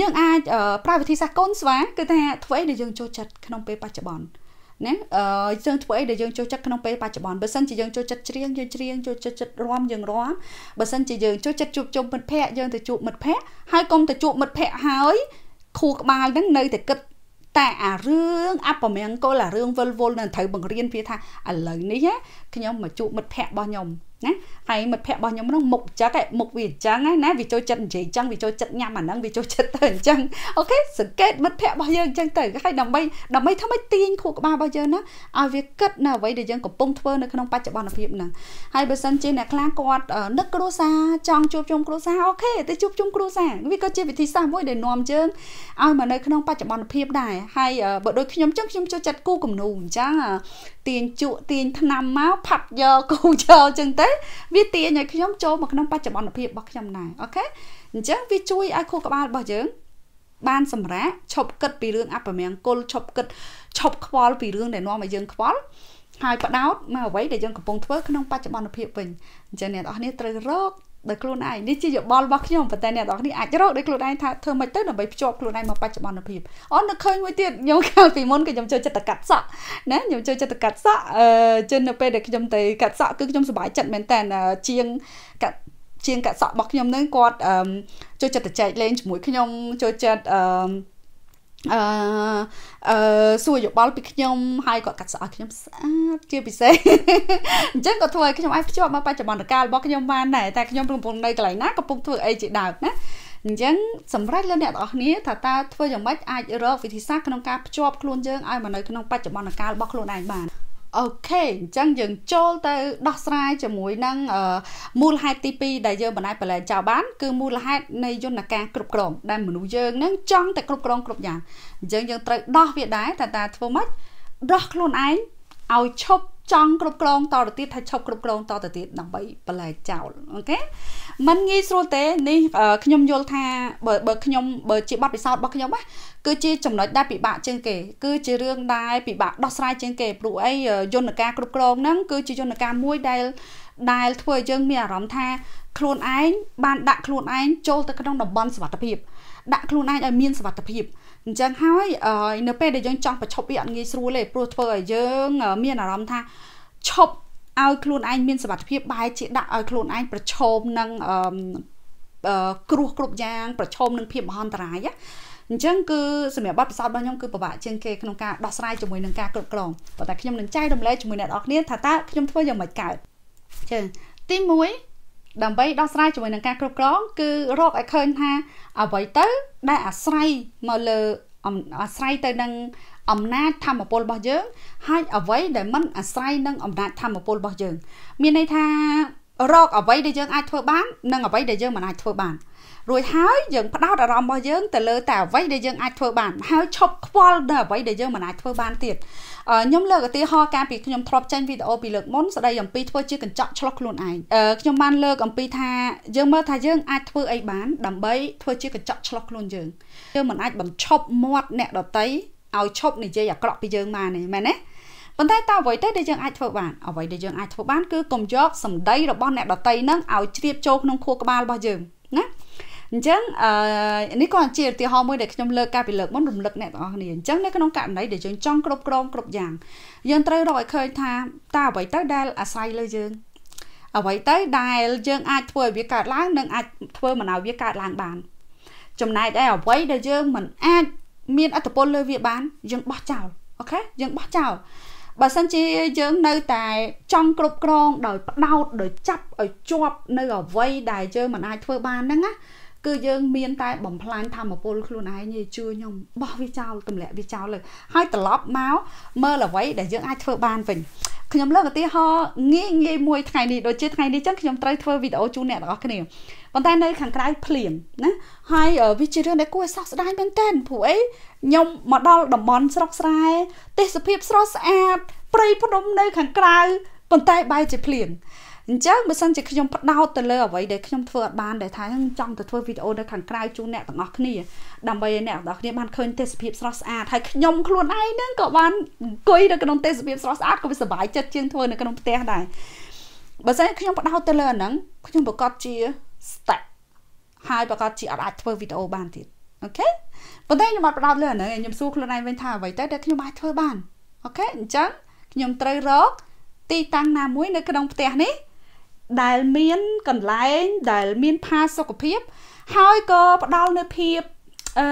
យើងអាចប្រើវិធីសាស្ត្រកូនស្វាគឺថាធ្វើអីដែលយើងចូលចិត្តក្នុងពេលបច្ចុប្បន្ន ណាអឺយើងធ្វើអីដែលយើងចូលចិត្តក្នុងពេលបច្ចុប្បន្នបើសិនជាយើងចូលចិត្តច្រៀងយើងច្រៀងចូលចិត្តចិត្តរាំយើងរាំបើសិនជាយើងចូលចិត្តជួបជុំមិត្តភ័ក្តិយើងទៅជួបមិត្តភ័ក្តិហើយកុំទៅជួបមិត្តភ័ក្តិហើយខួរក្បាលហ្នឹងនៅតែគិតតែអារឿងអពមង្គលអារឿងវិលវល់នឹងត្រូវបង្រៀនវាថាឥឡូវនេះ ខ្ញុំមកជួបមិត្តភ័ក្តិរបស់ខ្ញុំណាហើយមិត្តភ័ក្តិរបស់ខ្ញុំហ្នឹងមុខអញ្ចឹងមុខវាអញ្ចឹងណាវាចូលចិត្តនិយាយអញ្ចឹងវាចូលចិត្តញ៉ាំអាហ្នឹងវាចូលចិត្តទៅអញ្ចឹងអូខេសង្កេតមិត្តភ័ក្តិរបស់យើងអញ្ចឹងទៅហើយដើម្បីដើម្បីធ្វើម៉េចទាញខួរក្បាលរបស់យើងណាឲ្យវាគិតនៅអ្វីដែលយើងកំពុងធ្វើនៅក្នុងបច្ចុប្បន្នភាពហ្នឹងហើយបើសិនជាអ្នកខ្លះគាត់នឹកគ្រួសារចង់ជួបជុំគ្រួសារអូខេទៅជួបជុំគ្រួសារវាក៏ជាវិធីសាស្ត្រមួយដែលនាំយើងឲ្យមកនៅក្នុងបច្ចុប្បន្នភាពដែរហើយបើដូចខ្ញុំចឹងខ្ញុំចូលចិត្តគូគំនូអញ្ចឹងទាញជក់ទាញថ្នាំមកផាត់យកគូយកអញ្ចឹងទៅវាទាញឲ្យខ្ញុំចូលមកក្នុងបច្ចុប្បន្នភាពរបស់ខ្ញុំដែរអូខេអញ្ចឹងវាជួយឲ្យខួរក្បាលរបស់យើងបានសម្រាប់ឈប់គិតពីរឿងអពមង្គលឈប់គិតឈប់ខ្វល់ពីរឿងដែលនាំឲ្យយើងខ្វល់ហើយបដោតមកអ្វីដែលយើងកំពុងធ្វើក្នុងបច្ចុប្បន្នភាពវិញអញ្ចឹងអ្នកនរគ្នាត្រូវរក ដោយខ្លួនឯងនេះជាយោបល់របស់ខ្ញុំប៉ុន្តែអ្នកនរគ្នាអាចរកដោយខ្លួនឯងថាធ្វើម៉េចទៅដើម្បីភ្ជាប់ខ្លួនឯងមកបច្ចុប្បន្នភាពអូនៅឃើញមួយទៀតខ្ញុំកាលពីមុនក៏ខ្ញុំចូលចិត្តកាត់សក់ណាខ្ញុំចូលចិត្តកាត់សក់អឺជិននៅពេលដែលខ្ញុំទៅកាត់សក់គឺខ្ញុំសប្បាយចិត្តមែនតើជាងកាត់ជាងកាត់សក់របស់ខ្ញុំនឹងគាត់ចូលចិត្តទៅចែកលេងជាមួយខ្ញុំចូលចិត្តអឺ អឺអឺសួរយោបល់ពីខ្ញុំហើយគាត់កាត់ស្អាតខ្ញុំស្អាតជាពិសេសអញ្ចឹងក៏ធ្វើឲ្យខ្ញុំអាចភ្ជាប់មកបច្ចុប្បន្នកាលរបស់ខ្ញុំបានដែរតែខ្ញុំកំពុងនៅកន្លែងណាកំពុងធ្វើអីជាដើមណាអញ្ចឹងសម្រាប់លោកអ្នកទាំងអស់គ្នាថាតើធ្វើយ៉ាងម៉េចអាចរកវិធីសាស្ត្រក្នុងការភ្ជាប់ខ្លួនយើងឲ្យមកនៅក្នុងបច្ចុប្បន្នកាលរបស់ខ្លួនឯងបាន អូខេអញ្ចឹងយើងចូលទៅដោះស្រាយជាមួយនឹងមូលហេតុទី2ដែលយើងបណ្ដាច់បលែចោលបានគឺមូលហេតុនៃយន្តការគ្រប់គ្រងដែលមនុស្សយើងនឹងចង់តែគ្រប់គ្រងគ្រប់យ៉ាងអញ្ចឹងយើងត្រូវដោះវាដែរតែតាធ្វើម៉េចដោះខ្លួនឯងឲ្យឈប់ ចង់គ្រប់គ្រងតទៅទៀតថាឈប់គ្រប់គ្រងតទៅទៀតដើម្បីបលែចោលអូខេมันងាយស្រួលទេនេះខ្ញុំយល់ថាបើបើខ្ញុំបើជាបទពិសោធន៍របស់ខ្ញុំណាគឺជាចំណុចដែលពិបាកជាងគេ គឺជារឿងដែលពិបាកដោះស្រាយជាងគេព្រោះអីយន្តការគ្រប់គ្រងហ្នឹងគឺជាយន្តការមួយដែលដែលធ្វើឲ្យយើងមានអារម្មណ៍ថាខ្លួនឯងបានដាក់ខ្លួនឯងចូលទៅក្នុងតំបន់សុវត្ថិភាពដាក់ខ្លួនឯងឲ្យមានសុវត្ថិភាព អញ្ចឹងហើយនៅពេលដែលយើងចង់ប្រឈប់វាអត់ងាយស្រួលទេព្រោះធ្វើឲ្យយើងមានអារម្មណ៍ថាឈប់ឲ្យខ្លួនឯងមានសុវត្ថិភាពបែរជាដាក់ឲ្យខ្លួនឯងប្រឈមនឹងគ្រោះគ្រប់យ៉ាង ប្រឈមនឹងភាពមហន្តរាយណាអញ្ចឹងគឺសម្រាប់បទពិសោធន៍របស់ខ្ញុំគឺពិបាកជាងគេក្នុងការដោះស្រាយជាមួយនឹងការគ្រប់គ្រងប៉ុន្តែខ្ញុំនឹងចែករំលែកជាមួយអ្នកនរគ្នាថាតើខ្ញុំធ្វើយ៉ាងម៉េចកើតចឹងទី1 ដើម្បីដោះស្រាយជាមួយនឹងការគ្រប់គ្រងគឺរកឲ្យឃើញថាអ្វីទៅដែលអាស្រ័យមកលើអាស្រ័យទៅនឹងអំណាចធម្មពលរបស់យើង ហើយអ្វីដែលមិនអាស្រ័យនឹងអំណាចធម្មពលរបស់យើង មានន័យថារកអ្វីដែលយើងអាចធ្វើបាន និងអ្វីដែលយើងមិនអាចធ្វើបាន រួចហើយយើងផ្ដោតអារម្មណ៍របស់យើងទៅលើតែអ្វីដែលយើងអាចធ្វើបានហើយឈប់ខ្វល់នៅអ្វីដែលយើងមិនអាចធ្វើបានទៀតខ្ញុំលើកឧទាហរណ៍កាលពីខ្ញុំធ្លាប់ចេញវីដេអូពីលើកមុនស្ដីអំពីធ្វើជាកញ្ចក់ឆ្លុះខ្លួនឯងខ្ញុំបានលើកអំពីថាយើងមើលថាយើងអាចធ្វើអីបានដើម្បីធ្វើជាកញ្ចក់ឆ្លុះខ្លួនយើងយើងមិនអាចបញ្ឈប់មាត់អ្នកដតីឲ្យឈប់និយាយអាក្រក់ពីយើងបានទេមែនទេប៉ុន្តែតើអ្វីទៅដែលយើងអាចធ្វើបានអ្វីដែលយើងអាចធ្វើបានគឺកុំយកសម្ដីរបស់អ្នកដតីនឹងឲ្យជ្រាបចូលក្នុងខួរក្បាលរបស់យើងណា អញ្ចឹងអឺនេះក៏ជាឧទាហរណ៍មួយដែលខ្ញុំលើកកាលពីលើកមុនរំលឹកអ្នកទាំងអស់គ្នាអញ្ចឹងនៅក្នុងករណីដែលយើងចង់គ្រប់គ្រងគ្រប់យ៉ាងយើងត្រូវរកឲ្យឃើញថាតើអ្វីទៅដែលអាស្រ័យលើយើងអ្វីទៅដែលយើងអាចធ្វើឲ្យវាកើតឡើងនិងអាចធ្វើមិនឲ្យវាកើតឡើងបានចំណែកឯអ្វីដែលយើងមិនអាចមានអត្តពលលើវាបានយើងបោះចោលអូខេយើងបោះចោលបើសិនជាយើងនៅតែចង់គ្រប់គ្រងដោយផ្ដោតដោយចាប់ឲ្យជាប់នៅអ្វីដែលយើងមិនអាចធ្វើបានហ្នឹងណា គឺយើងមានតែបំផ្លាញធម្មពលខ្លួនឯងទេជឿខ្ញុំបោះវាចោលទម្លាក់វាចោលលើហើយត្រឡប់មកមើលអ្វីដែលយើងអាចធ្វើបានវិញខ្ញុំលើកឧទាហរណ៍ងាយងាយមួយថ្ងៃនេះដូចជាថ្ងៃនេះចឹងខ្ញុំត្រូវធ្វើវីដេអូជូនអ្នកទាំងអស់គ្នាប៉ុន្តែនៅខាងក្រៅភ្លៀងណាហើយវាជារឿងដែលគួរឲ្យសោកស្ដាយមែនទែនព្រោះអីខ្ញុំមកដល់តំបន់ស្រុកស្រែទេសភាពស្រស់ស្អាតព្រៃភ្នំនៅខាងក្រៅប៉ុន្តែបែរជាភ្លៀង អញ្ចឹងបើសិនជាខ្ញុំផ្ដោតទៅលើអ្វីដែលខ្ញុំធ្វើអត់បានដែលថាចង់ទៅធ្វើវីដេអូនៅខាងក្រៅជូនអ្នកទាំងអស់គ្នាដើម្បីឲ្យអ្នកទាំងអស់គ្នាបានឃើញទេសភាពស្រស់ស្អាតហើយខ្ញុំខ្លួនឯងហ្នឹងក៏បានអង្គុយនៅក្នុងទេសភាពស្រស់ស្អាតក៏វាសប្បាយចិត្តជាងធ្វើនៅក្នុងផ្ទះដែរបើសិនខ្ញុំផ្ដោតទៅលើអាហ្នឹងខ្ញុំប្រកាសជា stack ហើយប្រកាសជាអត់អាចធ្វើវីដេអូបានទៀតអូខេប៉ុន្តែខ្ញុំអត់ផ្ដោតលើអាហ្នឹងខ្ញុំសួរខ្លួនឯងវិញថាអ្វីទៅដែលខ្ញុំអាចធ្វើបានអូខេអញ្ចឹងខ្ញុំត្រូវរកទីតាំងណាមួយនៅក្នុងផ្ទះនេះ ដែលមានកន្លែងដែលមានផាសុខភាព ហើយក៏ផ្ដល់នូវភាពអឺ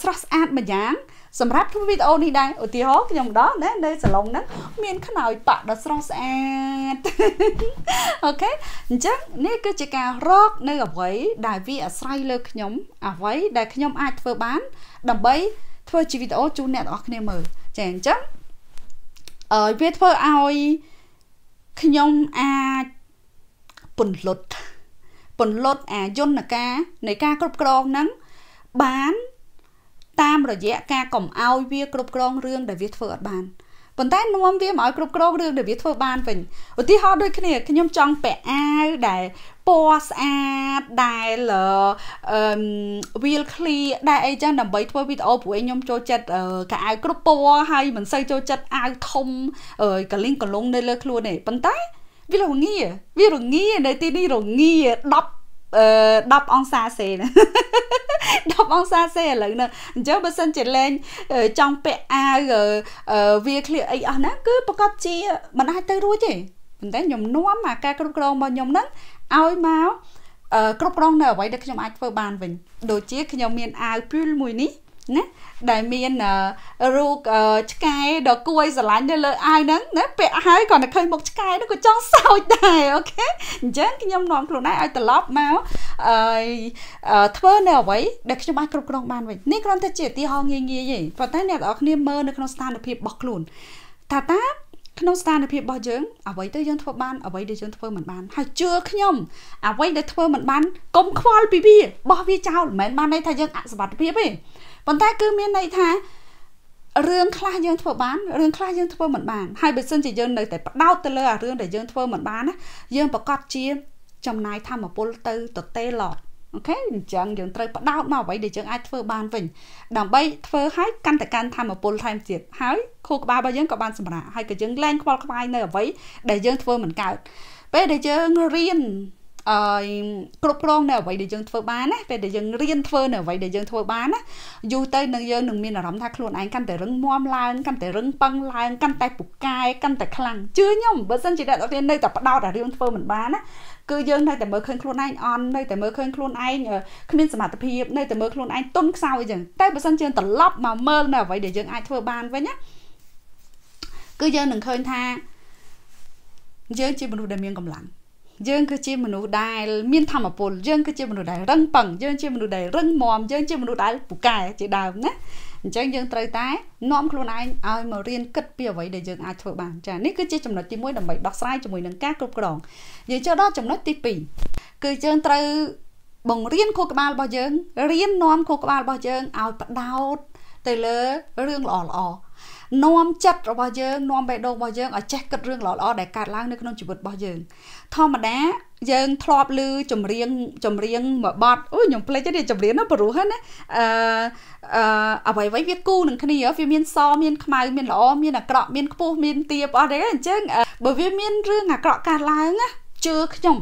ស្រស់ស្អាតម្យ៉ាងសម្រាប់ធ្វើវីដេអូនេះដែរឧទាហរណ៍ខ្ញុំម្ដងណានៅសាឡុងហ្នឹងមានខ្នើយប៉ាក់ដ៏ស្រស់ស្អាតអូខេអញ្ចឹងនេះគឺជាការរកនៅអ្វីដែលវាអាស្រ័យលើខ្ញុំអ្វីដែលខ្ញុំអាចធ្វើបាន ដើម្បីធ្វើជាវីដេអូជូនអ្នកទាំងអស់គ្នាមើលចាអញ្ចឹងអឺវាធ្វើឲ្យខ្ញុំអាច ពន្លត់ពន្លត់អាយន្តការនៃការគ្រប់គ្រងហ្នឹងបានតាមរយៈការកំអោយវាគ្រប់គ្រងរឿងដែលវាធ្វើអត់បានប៉ុន្តែនាំវាមកឲ្យគ្រប់គ្រងរឿងដែលវាធ្វើបានវិញឧទាហរណ៍ដូចគ្នាខ្ញុំចង់ពាក់អាវដែលពណ៌ស្អាតដែលអឺវាលឃ្លីដែលអីចឹងដើម្បីធ្វើវីដេអូព្រោះខ្ញុំចូលចិត្តកៅអៅគ្រប់ពណ៌ហើយមិនសូវចូលចិត្តអាវធំកលីងកលុងនៅលើខ្លួនទេប៉ុន្តែ វារងាវារងានៅទីនេះរងា10អឺ10អង្សាសេណា10អង្សាសេឥឡូវហ្នឹងអញ្ចឹងបើសិនជាលេងចង់ពាក់អាវវាឃ្លៀអីអស់ហ្នឹងគឺប្រកាសជាមិនអាចទៅរួចទេប៉ុន្តែខ្ញុំនាំអាការគ្រប់គ្រងរបស់ខ្ញុំហ្នឹងឲ្យមកគ្រប់គ្រងនៅអ្វីដែលខ្ញុំអាចធ្វើបានវិញដូចជាខ្ញុំមានអាវព្យូលមួយនេះ ណាដែលមានរូបឆ្កែដ៏គួរឲ្យស្រឡាញ់នៅលើអាយហ្នឹងណាពាក់ហើយគាត់តែឃើញមុខឆ្កែហ្នឹងក៏ចង់សើចដែរអូខេអញ្ចឹងខ្ញុំនាំខ្លួនឯងឲ្យត្រឡប់មកអឺធ្វើនៅអ្វីដែលខ្ញុំអាចគ្រប់គ្រងបានវិញនេះគ្រាន់តែជាឧទាហរណ៍ងាយងាយទេប៉ុន្តែអ្នកនរគ្នាមើលនៅក្នុងស្ថានភាពរបស់ខ្លួនថាតាក្នុងស្ថានភាពរបស់យើងអ្វីទៅយើងធ្វើបានអ្វីដែលយើងធ្វើមិនបានហើយជឿខ្ញុំអ្វីដែលធ្វើមិនបានកុំខ្វល់ពីវាបោះវាចោលមិនមែនបានន័យថាយើងអសមត្ថភាពទេ ប៉ុន្តែគឺមានន័យថារឿងខ្លះយើងធ្វើបានរឿងខ្លះយើងធ្វើមិនបានហើយបើសិនជាយើងនៅតែផ្ដោតទៅលើអារឿងដែលយើងធ្វើមិនបានណាយើងប្រកាសជាចំណាយធម្មពលទៅតទេឡតអូខេអញ្ចឹងយើងត្រូវផ្ដោតមកអ្វីដែលយើងអាចធ្វើបានវិញដើម្បីធ្វើឲ្យកាន់តែកាន់ធម្មពលថែមទៀតហើយខួរក្បាលរបស់យើងក៏បានសម្រាប់ហើយក៏យើងលែងខ្វល់ខ្វាយនៅអ្វីដែលយើងធ្វើមិនកើតពេលដែលយើងរៀនអឺ គ្រប់គ្រងនៅអ្វីដែលយើងធ្វើបានណាពេលដែលយើងរៀនធ្វើនៅអ្វីដែលយើងធ្វើបានណាយូរទៅនឹងយើងនឹងមានអារម្មណ៍ថាខ្លួនឯងកាន់តែរឹងមាំឡើងកាន់តែរឹងប៉ឹងឡើងកាន់តែពូកែកាន់តែខ្លាំងជឿខ្ញុំបើសិនជាអ្នកទាំងនៅតែបដោតអារឿងធ្វើមិនបានណាគឺយើងនៅតែមើលឃើញខ្លួនឯងអន់នៅតែមើលឃើញខ្លួនឯងគ្មានសមត្ថភាពនៅតែមើលខ្លួនឯងទុនខ្សោយអញ្ចឹងតែបើសិនជាត្រឡប់មកមើលនៅអ្វីដែលយើងអាចធ្វើបានវិញណាគឺយើងនឹងឃើញថាយើងជាមនុស្សដែលមានកម្លាំង យើងគឺជាមនុស្សដែលមានធម៌ពលយើងគឺជាមនុស្សដែលរឹងប៉ឹងយើងជាមនុស្សដែលរឹងមាំយើងជាមនុស្សដែលពូកែជាដើមណាអញ្ចឹងយើងត្រូវតែនាំខ្លួនឯងឲ្យមករៀនគិតពីអ្វីដែលយើងអាចធ្វើបានចានេះគឺជាចំណុចទី1ដើម្បីដោះស្រាយជាមួយនឹងការគ្រប់គ្រងយើងចូលដល់ចំណុចទី2គឺយើងត្រូវបង្រៀនខួរក្បាលរបស់យើងរៀននាំខួរក្បាលរបស់យើងឲ្យបដោតទៅលើរឿងល្អល្អនាំចិត្តរបស់យើងនាំបេះដូងរបស់យើងឲ្យចេះគិតរឿងល្អៗដែលកើតឡើងនៅក្នុងជីវិតរបស់យើង ធម្មតាយើងធ្លាប់ឮចម្រៀងចម្រៀងមួយបទអូខ្ញុំភ្លេចទេចម្រៀងណាព្រោះហ្នឹងណាអឺអឺអ្វីអ្វីវាគូនឹងគ្នាវាមានសមានខ្មៅមានល្អមានអាក្រក់មានខ្ពស់មានទាបអស់ទេអញ្ចឹងបើវាមានរឿងអាក្រក់កើតឡើងណាជឿខ្ញុំ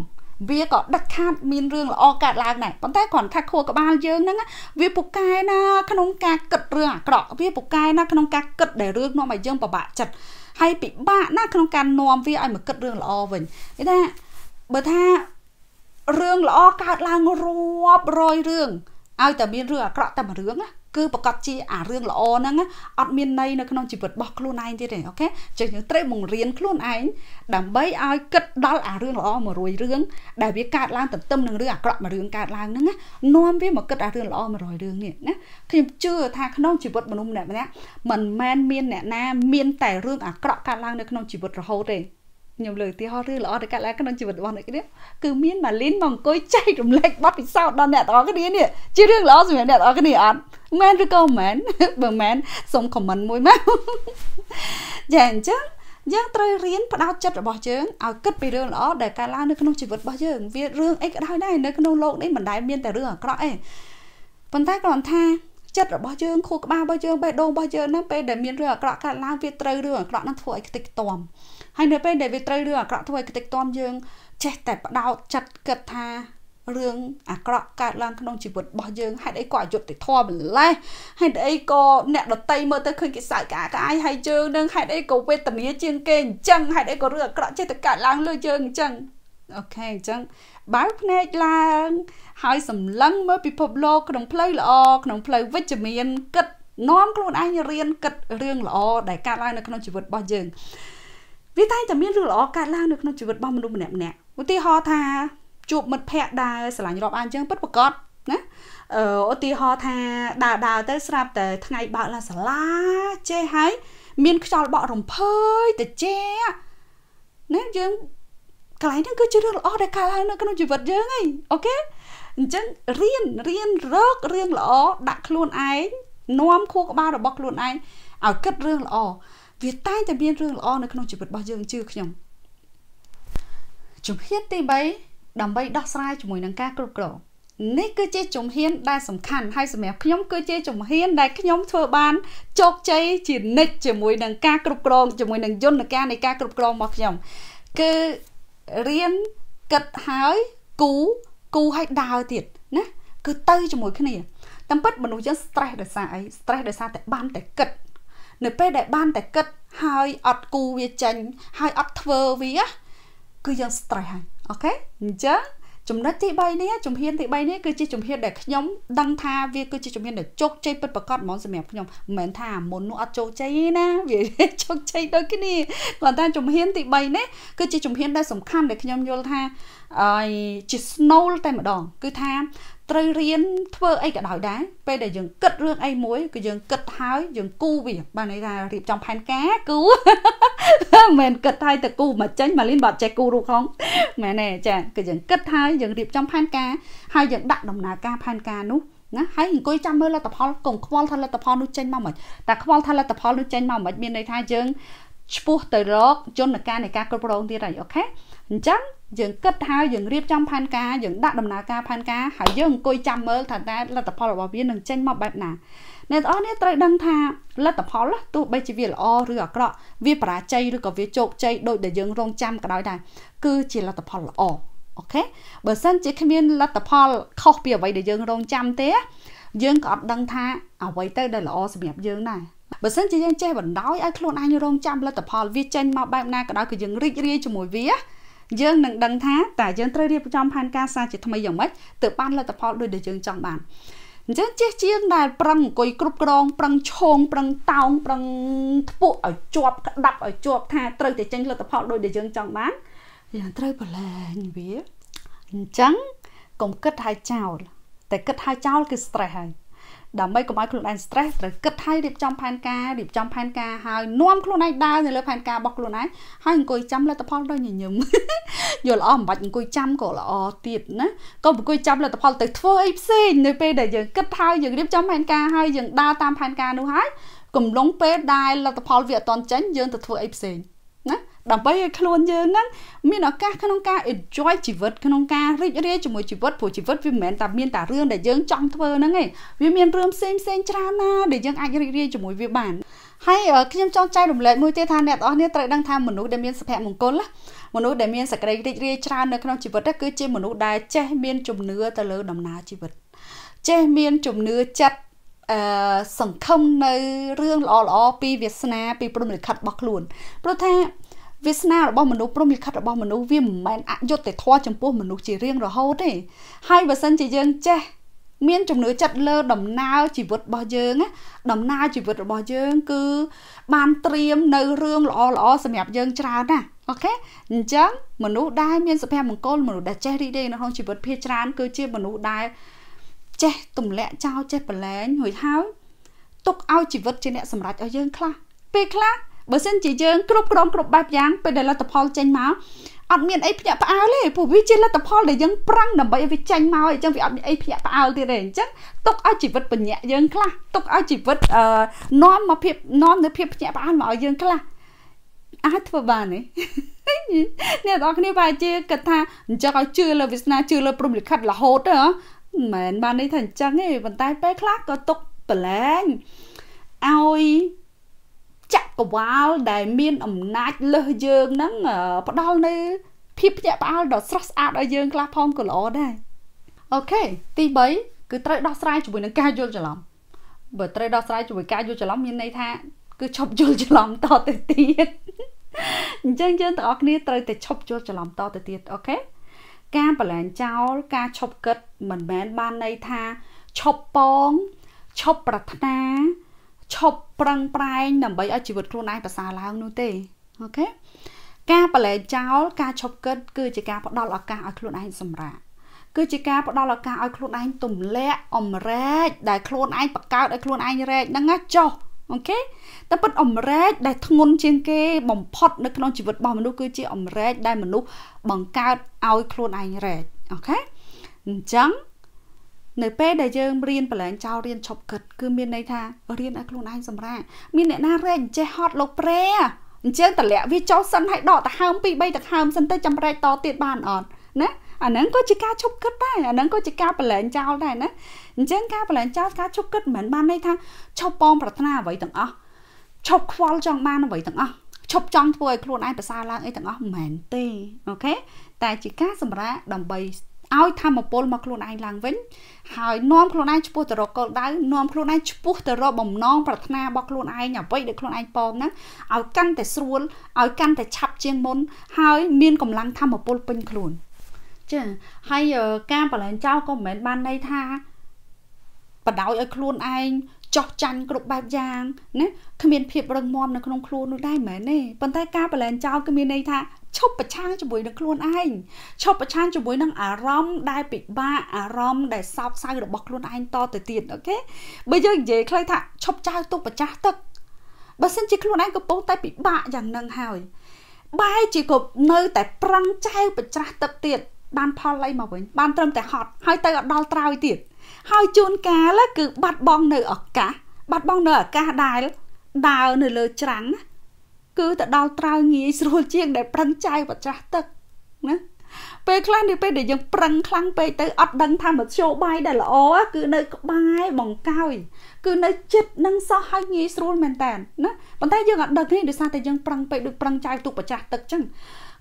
វាក៏ដឹកខាតមានរឿងល្អកើតឡើងដែរប៉ុន្តែគ្រាន់ថាខួរក្បាលយើងហ្នឹងវាពូកែណាក្នុងការគិតរឿងអាក្រក់វាពូកែណាក្នុងការគិតដែលរឿងនាំឲ្យយើងពិបាកចិត្ត ហើយពិបាកណាក្នុងការនាំវាឲ្យមកគិតរឿងល្អវិញគេថាបើថារឿងល្អកើតឡើងរាប់រយរឿងឲ្យតែមានរឿងអាក្រក់តែមួយរឿងណា គឺប្រកាសជាអារឿងល្អហ្នឹងអត់មានន័យនៅក្នុងជីវិតរបស់ខ្លួនឯងទៀតទេអូខេចឹងយើងត្រូវបង្រៀនខ្លួនឯងដើម្បីឲ្យគិតដល់អារឿងល្អមួយរួយរឿងដែលវាកើតឡើងទន្ទឹមនឹងរឿងអាក្រក់មួយរឿងកើតឡើងហ្នឹងណានាំវាមកគិតអារឿងល្អមួយរយរឿងនេះណាខ្ញុំជឿថាក្នុងជីវិតមនុស្សម្នាក់ម្នាក់មិនមែនមានអ្នកណាមានតែរឿងអាក្រក់កើតឡើងនៅក្នុងជីវិតរហូតទេខ្ញុំលើកឧទាហរណ៍រឿងល្អដែលកើតឡើងក្នុងជីវិតរបស់អ្នកគ្នាគឺមានម៉ាលីនមកអង្គុយចែករំលែកបទពិសោធន៍ដល់អ្នកទាំងអស់គ្នានេះជារឿងល្អសម្រាប់អ្នកទាំងអស់គ្នាអត់ មែនឬក៏មិនមែនបើមែនសូមខមមិនមួយមកចាអញ្ចឹងយើងត្រូវរៀនផ្ដោតចិត្តរបស់យើងឲ្យគិតពីរឿងល្អដែលកើតឡើងនៅក្នុងជីវិតរបស់យើងវារឿងអីក៏ដោយដែរនៅក្នុងโลกនេះមិនដែលមានតែរឿងអាក្រក់ទេប៉ុន្តែគ្រាន់ថាចិត្តរបស់យើងខួរក្បាលរបស់យើងបេះដូងរបស់យើងហ្នឹងពេលដែលមានរឿងអាក្រក់កើតឡើងវាត្រូវរឿងអាក្រក់ហ្នឹងធ្វើឲ្យខ្ទេចខ្ទាំហើយនៅពេលដែលវាត្រូវរឿងអាក្រក់ធ្វើឲ្យខ្ទេចខ្ទាំយើងចេះតែបដោតចិត្តគិតថា រឿងអាក្រក់កើតឡើងក្នុងជីវិតរបស់យើងហេតុអីក៏អយុត្តិធម៌ម្លេះហេតុអីក៏អ្នកដតីមើលទៅឃើញគេសើចកាកាយហើយយើងនឹងហេតុអីក៏វេទនាជាងគេអញ្ចឹងហេតុអីក៏រឿងអាក្រក់ចេះតែកើតឡើងលើយើងអញ្ចឹងអូខេអញ្ចឹងបើភ្នែកឡើង ហើយសម្លឹងមើលពិភពលោកក្នុងផ្លូវល្អក្នុងផ្លូវវិជ្ជមានគិតនាំខ្លួនឯងរៀនគិតរឿងល្អដែលកើតឡើងនៅក្នុងជីវិតរបស់យើងវាតែតែមានរឿងល្អកើតឡើងនៅក្នុងជីវិតរបស់មនុស្សម្នាក់ម្នាក់ឧទាហរណ៍ថា ជួបមិត្តភ័ក្តិដើរស្រឡាញ់រាប់អានអញ្ចឹងពិតប្រកបណាអឺឧទាហរណ៍ថាដើរដើរទៅស្រាប់តែថ្ងៃបើកឡាសាឡាចេះហើយមានខ្យល់បក់រំភើយតិចណាយើងកន្លែងហ្នឹងគឺជារឿងល្អដែលកើតឡើងនៅក្នុងជីវិតយើងហីអូខេអញ្ចឹងរៀនរៀនរករឿងល្អដាក់ខ្លួនឯងនាំខួរក្បាលរបស់ខ្លួនឯងឲ្យគិតរឿងល្អវាតែងតែមានរឿងល្អនៅក្នុងជីវិតរបស់យើងជឿខ្ញុំជំហានទី3 ដើម្បីដោះស្រាយជាមួយនឹងការគ្រប់គ្រងនេះគឺជាជំហានដែលសំខាន់ហើយសម្រាប់ខ្ញុំគឺជាជំហានដែលខ្ញុំធ្វើបានជោគជ័យជានិច្ចជាមួយនឹងការគ្រប់គ្រងជាមួយនឹងយន្តការនៃការគ្រប់គ្រងរបស់ខ្ញុំគឺរៀនគិតហើយគូគូឲ្យដើរទៀតណាគឺទៅជាមួយគ្នាតាមពិតមនុស្សយើង stress ដោយសារអី stress ដោយសារតែបានតែគិតនៅពេលដែលបានតែគិតហើយអត់គូវាចេញហើយអត់ធ្វើវា គឺយើង stress ហើយ អូខេអញ្ចឹងចំណុចទី3នេះជំហានទី3នេះគឺជាជំហានដែលខ្ញុំដឹងថាវាគឺជាជំហានដែលជោគជ័យពិតប្រាកដហ្មងសម្រាប់ខ្ញុំមិនមែនថាមុននោះអត់ជោគជ័យទេណាវាជោគជ័យដូចគ្នាគ្រាន់តែជំហានទី3នេះគឺជាជំហានដែលសំខាន់ដែលខ្ញុំយល់ថាអឺជា snow តែម្ដងគឺថា ត្រូវរៀនធ្វើអីក៏ដោយដែរពេលដែលយើងគិតរឿងអីមួយគឺយើងគិតហើយយើងគូវាបានន័យថារៀបចំផែនការគូមិនមែនគិតហើយទៅគូមកចេញម៉ាលីនបាត់ចេះគូរូបផងមែនទេចាគឺយើងគិតហើយយើងរៀបចំផែនការហើយយើងដាក់ដំណើរការផែនការនោះណាហើយអង្គុយចាំមើលលទ្ធផលកុំខ្វល់ថាលទ្ធផលនោះចេញមកមិនតែខ្វល់ថាលទ្ធផលនោះចេញមកមិនមានន័យថាយើងឈ្មោះទៅរកយន្តការនៃការគ្រប់គ្រងទៀតហើយ OK អញ្ចឹងយើងគិតហើយយើងរៀបចំផែនការយើងដាក់ដំណើរការផែនការហើយយើងអង្គុយចាំមើលថាតើលទ្ធផលរបស់វានឹងចេញមកបែបណាអ្នកទាំងអស់នេះត្រូវដឹងថាលទ្ធផលទោះបីជាវាល្អឬអាក្រក់វាបរាជ័យឬក៏វាជោគជ័យដោយដែលយើងរងចាំក៏ដោយដែរគឺជាលទ្ធផលល្អ OK បើសិនជាគ្មានលទ្ធផលខុសពីអ្វីដែលយើងរងចាំទេយើងក៏អត់ដឹងថាអ្វីទៅដែលល្អសម្រាប់យើងដែរបើសិនជាយើងចេះបណ្ដោយឲ្យខ្លួនឯងរងចាំលទ្ធផលវាចេញមកបែបណាក៏ដោយគឺយើងរីករាយជាមួយវា យើងនឹងដឹងថាតើយើងត្រូវរៀបចំផែនការសារជាថ្មីយ៉ាងម៉េចទើបបានលទ្ធផលដូចដែលយើងចង់បានអញ្ចឹងចេះជាងដែលប្រឹងអង្គុយគ្រប់គ្រងប្រឹងឈោងប្រឹងតោងប្រឹងធ្ពក់ឲ្យជាប់ក្តាប់ឲ្យជាប់ថាត្រូវតែចេញលទ្ធផលដូចដែលយើងចង់បានយើងត្រូវប្រឡែងវាអញ្ចឹងកុំគិតឲ្យចោលតែគិតឲ្យចោលគឺ stress ហើយ ដើម្បីកុំឲ្យខ្លួនឯង stress ត្រូវគិតឲ្យរៀបចំផែនការរៀបចំផែនការហើយនាំខ្លួនឯងដើរនៅលើផែនការរបស់ខ្លួនឯងហើយអង្គុយចាំលទ្ធផលដល់ញញឹមយល់អស់មិនបាច់អង្គុយចាំក៏ល្អទៀតណាក៏អង្គុយចាំលទ្ធផលទៅធ្វើអីផ្សេងនៅពេលដែលយើងគិតហើយយើងរៀបចំផែនការហើយយើងដើរតាមផែនការនោះហើយកំឡុងពេលដែលលទ្ធផលវាអត់ទាន់ចេញយើងទៅធ្វើអីផ្សេង ណាដើម្បីឲ្យខ្លួនយើងហ្នឹងមានឱកាសក្នុងការ enjoy ជីវិតក្នុងការរីករាយជាមួយជីវិតព្រោះជីវិតវាមិនមែនតែមានតែរឿងដែលយើងចង់ធ្វើហ្នឹងឯងវាមានរឿងផ្សេងផ្សេងច្រើនណាស់ដែលយើងអាចរីករាយជាមួយវាបានហើយខ្ញុំចង់ចែករំលែកមួយទៀតថាអ្នកទាំងអស់គ្នាត្រូវដឹងថាមនុស្សដែលមានសុភមង្គលមនុស្សដែលមានសក្តិរីករាយច្រើននៅក្នុងជីវិតគឺជាមនុស្សដែលចេះមានជំនឿទៅលើដំណើរជីវិតចេះមានជំនឿចិត្ត អឺសង្ឃឹមនៅរឿងល្អល្អពីវាសនាពីព្រមលិខិតរបស់ខ្លួនព្រោះថាវាសនារបស់មនុស្សព្រមលិខិតរបស់មនុស្សវាមិនមែនអយុត្តិធម៌ចំពោះមនុស្សជារៀងរហូតទេហើយបើសិនជាយើងចេះមានជំនឿចិត្តលើដំណើរជីវិតរបស់យើងដំណើរជីវិតរបស់យើង គឺបានត្រៀមនៅរឿងល្អល្អសម្រាប់យើងច្រើនណាអូខេអញ្ចឹងមនុស្សដែលមានសុភមង្គលមនុស្សដែលចេះរីករាយនៅក្នុងជីវិតភាគច្រើនគឺជាមនុស្សដែល ចេះទម្លាក់ចោលចេះប្រឡែងរួចហើយទុកឲ្យជីវិតជាអ្នកសម្រេចឲ្យយើងខ្លះពេលខ្លះបើសិនជាយើងគ្រប់គ្រងគ្រប់បែបយ៉ាងពេលដែលលទ្ធផលចេញមកអត់មានអីភ្ញាក់ផ្អើលទេព្រោះវាជាលទ្ធផលដែលយើងប្រឹងដើម្បីឲ្យវាចេញមកអញ្ចឹងវាអត់មានអីភ្ញាក់ផ្អើលទៀតទេអញ្ចឹងទុកឲ្យជីវិតបញ្ញាក់យើងខ្លះទុកឲ្យជីវិតអឺនាំមកភាពនាំនៅភាពភ្ញាក់ផ្អើលមកឲ្យយើងខ្លះអាចធ្វើបានទេអ្នកនរគ្នាប្រហែលជាគិតថាអញ្ចឹងឲ្យជឿលើវាសនាជឿលើព្រំលិខិតរហូតទេហ៎ មិនមែនបានន័យថាអញ្ចឹងទេប៉ុន្តែពេលខ្លះក៏ទុកប្រឡែងឲ្យចក្រវាលដែលមានអំណាចលើសយើងហ្នឹងផ្ដល់នៅភាពភ្ញាក់ផ្អើលដ៏ស្រស់ស្អាតឲ្យយើងខ្លះផងក៏ល្អដែរអូខេទី3គឺត្រូវដោះស្រាយជាមួយនឹងការយល់ច្រឡំបើត្រូវដោះស្រាយជាមួយការយល់ច្រឡំមានន័យថា គឺឈប់យល់ច្រឡំតទៅទៀតអញ្ចឹងយើងទាំងអស់គ្នាត្រូវតែឈប់យល់ច្រឡំតទៅទៀតអូខេ ការបលែងចោលការឈប់គិតមិនមែនបានន័យថាឈប់ពងឈប់ប្រាថ្នាឈប់ប្រឹងប្រែងដើម្បីឲ្យជីវិតខ្លួនឯងប្រសើរឡើងនោះទេអូខេការបលែងចោលការឈប់គិត គឺជាការផ្ដល់ឱកាសឲ្យខ្លួនឯងសម្រាកគឺជាការផ្ដល់ឱកាសឲ្យខ្លួនឯងទម្លាក់អំរែកដែលខ្លួនឯងបង្កើតឲ្យខ្លួនឯងរែកហ្នឹងណាចុះ អូខេតែពិតអំរែកដែលធ្ងន់ជាងគេបំផុតនៅក្នុងជីវិតរបស់មនុស្សគឺជាអំរែកដែលមនុស្សបង្កើតឲ្យខ្លួនឯងរែកអូខេអញ្ចឹងនៅពេលដែលយើងរៀនបលែងចោលរៀនឈប់គិតគឺមានន័យថារៀនឲ្យខ្លួនឯងសម្រាកមានអ្នកណារែកចេះហត់លោកប្រែអញ្ចឹងតម្លាក់វាចោលសិនឲ្យដកដង្ហើម2 3ដង្ហើមសិនទៅចាំរែកតទៀតបានអត់ណា អាហ្នឹងក៏ជាការឈប់គិតដែរអាហ្នឹងក៏ជាការបលែងចោលដែរណាអញ្ចឹងការបលែងចោលការឈប់គិតមិនមែនបានន័យថាឈប់ពងប្រាថ្នាអ្វីទាំងអស់ឈប់ខ្វល់ចង់បានអ្វីទាំងអស់ឈប់ចង់ធ្វើឲ្យខ្លួនឯងប្រសើរឡើងអីទាំងអស់មិនមែនទេអូខេតែជាការសម្រាកដើម្បីឲ្យធម្មពលមកខ្លួនឯងឡើងវិញហើយនាំខ្លួនឯងឆ្ពោះទៅរកគោលដៅនាំខ្លួនឯងឆ្ពោះទៅរកបំណងប្រាថ្នារបស់ខ្លួនឯងអ្វីដែលខ្លួនឯងពងហ្នឹងឲ្យកាន់តែស្រួលឲ្យកាន់តែឆាប់ជាងមុនហើយមានកម្លាំងធម្មពលពេញខ្លួន ចាហើយការបលែងចោលក៏មិនមែនបានន័យថាបដោយឲ្យខ្លួនឯងចោះចាញ់គ្រប់បែបយ៉ាងណាគ្មានភាពរឹងមាំនៅក្នុងខ្លួននោះដែរមែនទេប៉ុន្តែការបលែងចោលគឺមានន័យថាឈប់ប្រឆាំងជាមួយនឹងខ្លួនឯងឈប់ប្រឆាំងជាមួយនឹងអារម្មណ៍ដែលពិបាកអារម្មណ៍ដែលសោកសៅរបស់ខ្លួនឯងតទៅទៀតអូខេបើយើងនិយាយខ្លីថាឈប់ចោលទុកប្រចាស់ទឹកបើសិនជាខ្លួនឯងកំពុងតែពិបាកយ៉ាងនឹងហើយបែរជាក៏នៅតែប្រឹងចែវប្រច្រាស់ទឹកទៀត បានផលអីមកវិញបានត្រឹមតែហត់ហើយទៅអត់ដល់ត្រើយទៀតហើយជួនកាលគឺបាត់បង់នៅឱកាសបាត់បង់នៅឱកាសដែលដើរនៅលើច្រាំងគឺទៅដល់ត្រើយងាយស្រួលជាងដែលប្រឹងចាយបច្រាស់ទឹកណាពេលខ្លះនៅពេលដែលយើងប្រឹងខ្លាំងពេកទៅអត់ដឹងថាមធ្យោបាយដែលល្អគឺនៅក្បែរបង្កោយគឺនៅចិត្តនឹងសោះឲ្យងាយស្រួលមែនតើណាប៉ុន្តែយើងអត់ដឹងទេដោយសារតែយើងប្រឹងពេកដូចប្រឹងចាយទុកបច្ចាស់ទឹកចឹង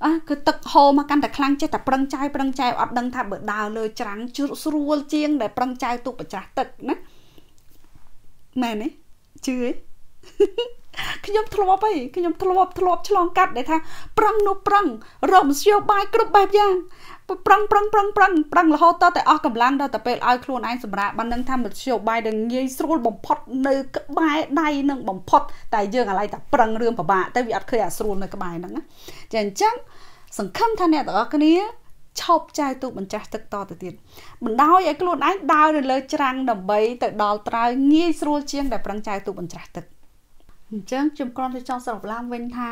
អើគឺទឹកហូរមកកាន់តែខ្លាំងចេះតែប្រឹងចាយប្រឹងចាយអត់ដឹងថាបើដើរលើច្រាំងជ្រុស្រួលជាងដែលប្រឹងចាយទុកបច្ចាស់ទឹកណាមែនទេជឿទេខ្ញុំធ្លាប់អីខ្ញុំធ្លាប់ធ្លាប់ឆ្លងកាត់ដែលថាប្រឹងនោះប្រឹងរកមធ្យោបាយគ្រប់បែបយ៉ាង ប្រឹងប្រឹងប្រឹងប្រឹងប្រឹងរហូតតតែអស់កម្លាំងដល់តែពេលឲ្យខ្លួនឯងសម្រាប់បាននឹងថាមធ្យោបាយដែលងាយស្រួលបំផុតនៅក្បែរដៃនឹងបំផុតតែយើងអាឡ័យតែប្រឹងរឿងពិបាកតែវាអត់ឃើញអាស្រួលនៅក្បែរហ្នឹងណាចាអញ្ចឹងសង្ឃឹមថាអ្នកទាំងអស់គ្នាឈប់ចែកទូកម្ចាស់ទឹកតទៅទៀតបណ្ដោយឲ្យខ្លួនឯងដើរនៅលើច្រាំងដើម្បីទៅដល់ត្រើយងាយស្រួលជាងដែលប្រឹងចែកទូកម្ចាស់ទឹកអញ្ចឹងខ្ញុំគ្រាន់តែចង់សរុបឡើងវិញថា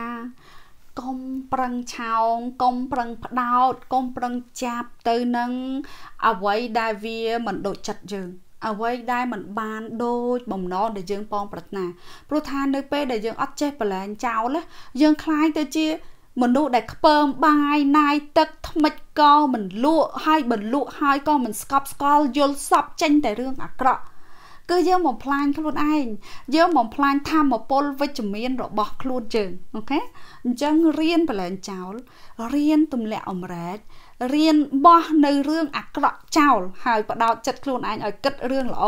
កុំប្រឹងឆោងកុំប្រឹងផ្ដោតកុំប្រឹងចាប់ទៅនឹងអ្វីដែលវាមិនដូចចិត្តយើងអ្វីដែលមិនបានដូចបំណងដែលយើងពងប្រាថ្នាព្រោះថានៅពេលដែលយើងអត់ចេះប្រឡែងចោលយើងคล้ายទៅជាមនុស្សដែលខ្ពើមបាយណាយទឹកថ្មិចក៏មិនលក់ហើយបន្លក់ហើយក៏មិនស្កប់ស្កល់យល់សពចេញតែរឿងអាក្រក់ គឺយើងបំផ្លាញខ្លួនឯងយើងបំផ្លាញធម៌ពលវិជ្ជមានរបស់ខ្លួនយើងអូខេអញ្ចឹងរៀនបលែងចោលរៀនទម្លាក់អមរែករៀនបោះនៅរឿងអាក្រក់ចោលហើយបដោតចិត្តខ្លួនឯងឲ្យគិតរឿងល្អ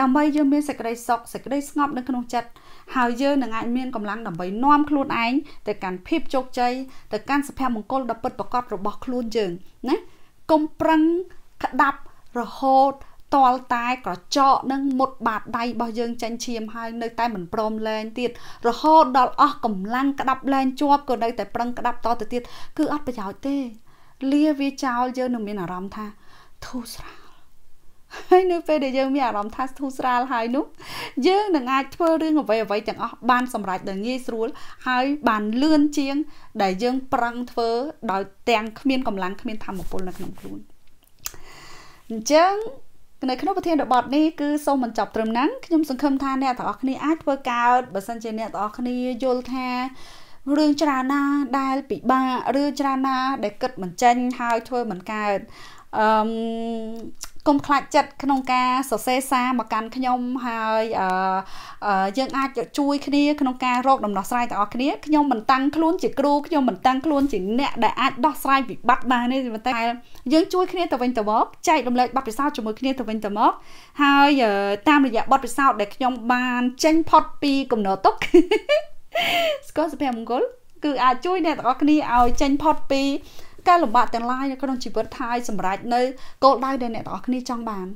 ដើម្បីយើងមានសេចក្តីសុខសេចក្តីស្ងប់នៅក្នុងចិត្តហើយយើងនឹងអាចមានកម្លាំងដើម្បីនាំខ្លួនឯងទៅកាន់ភាពជោគជ័យទៅកាន់សុភមង្គលដ៏ពិតប្រាកដរបស់ខ្លួនយើងណាកុំប្រឹងក្តាប់រហូត តលតែក្រចកនឹងមុតបាតដៃរបស់យើងចាញ់ឈាមហើយនៅតែមិនព្រមលែងទៀតរហូតដល់អស់កម្លាំងក្តាប់លែងជាប់ក៏នៅតែប្រឹងក្តាប់តទៅទៀតគឺអត់ប្រយោជន៍ទេលាវាចោលយើងនឹងមានអារម្មណ៍ថាធូរស្រាលហើយនៅពេលដែលយើងមានអារម្មណ៍ថាធូរស្រាលហើយនោះយើងនឹងអាចធ្វើរឿងអ្វីអ្វីទាំងអស់បានសម្រេចដោយងាយស្រួលហើយបានលឿនជាង ដែលយើងប្រឹងធ្វើដោយទាំងគ្មានកម្លាំងគ្មានធម៌ពលនៅក្នុងខ្លួនអញ្ចឹង នៅក្នុងប្រធានបទនេះគឺសូមបញ្ចប់ត្រឹមហ្នឹងខ្ញុំសង្ឃឹមថាអ្នកទាំងអស់គ្នាអាចធ្វើកើតបើសិនជាអ្នកទាំងអស់គ្នាយល់ថារឿងច្រើនណាស់ដែលពិបាករឿងច្រើនណាស់ដែលគិតមិនចេញហើយធ្វើមិនកើតអឺ កុំខ្លាចចិត្តក្នុងការសរសេរសារមកកាន់ខ្ញុំហើយអឺយើងអាចជួយគ្នាក្នុងការរកដំណោះស្រាយទាំងអស់គ្នាខ្ញុំមិនតាំងខ្លួនជាគ្រូខ្ញុំមិនតាំងខ្លួនជាអ្នកដែលអាចដោះស្រាយវិបត្តិបានទេប៉ុន្តែយើងជួយគ្នាទៅវិញទៅមកចែករំលែកបទពិសោធន៍ជាមួយគ្នាទៅវិញទៅមកហើយតាមរយៈបទពិសោធន៍ដែលខ្ញុំបានចេញផុតពីកំណត់ទុកស្គាល់សុភមង្គលគឺអាចជួយអ្នកទាំងអស់គ្នាឲ្យចេញផុតពី ការលំបាកទាំងឡាយនៅក្នុងជីវិតថៃសម្រាប់នៅគោលដៅដែលអ្នកទាំងអស់គ្នាចង់បាន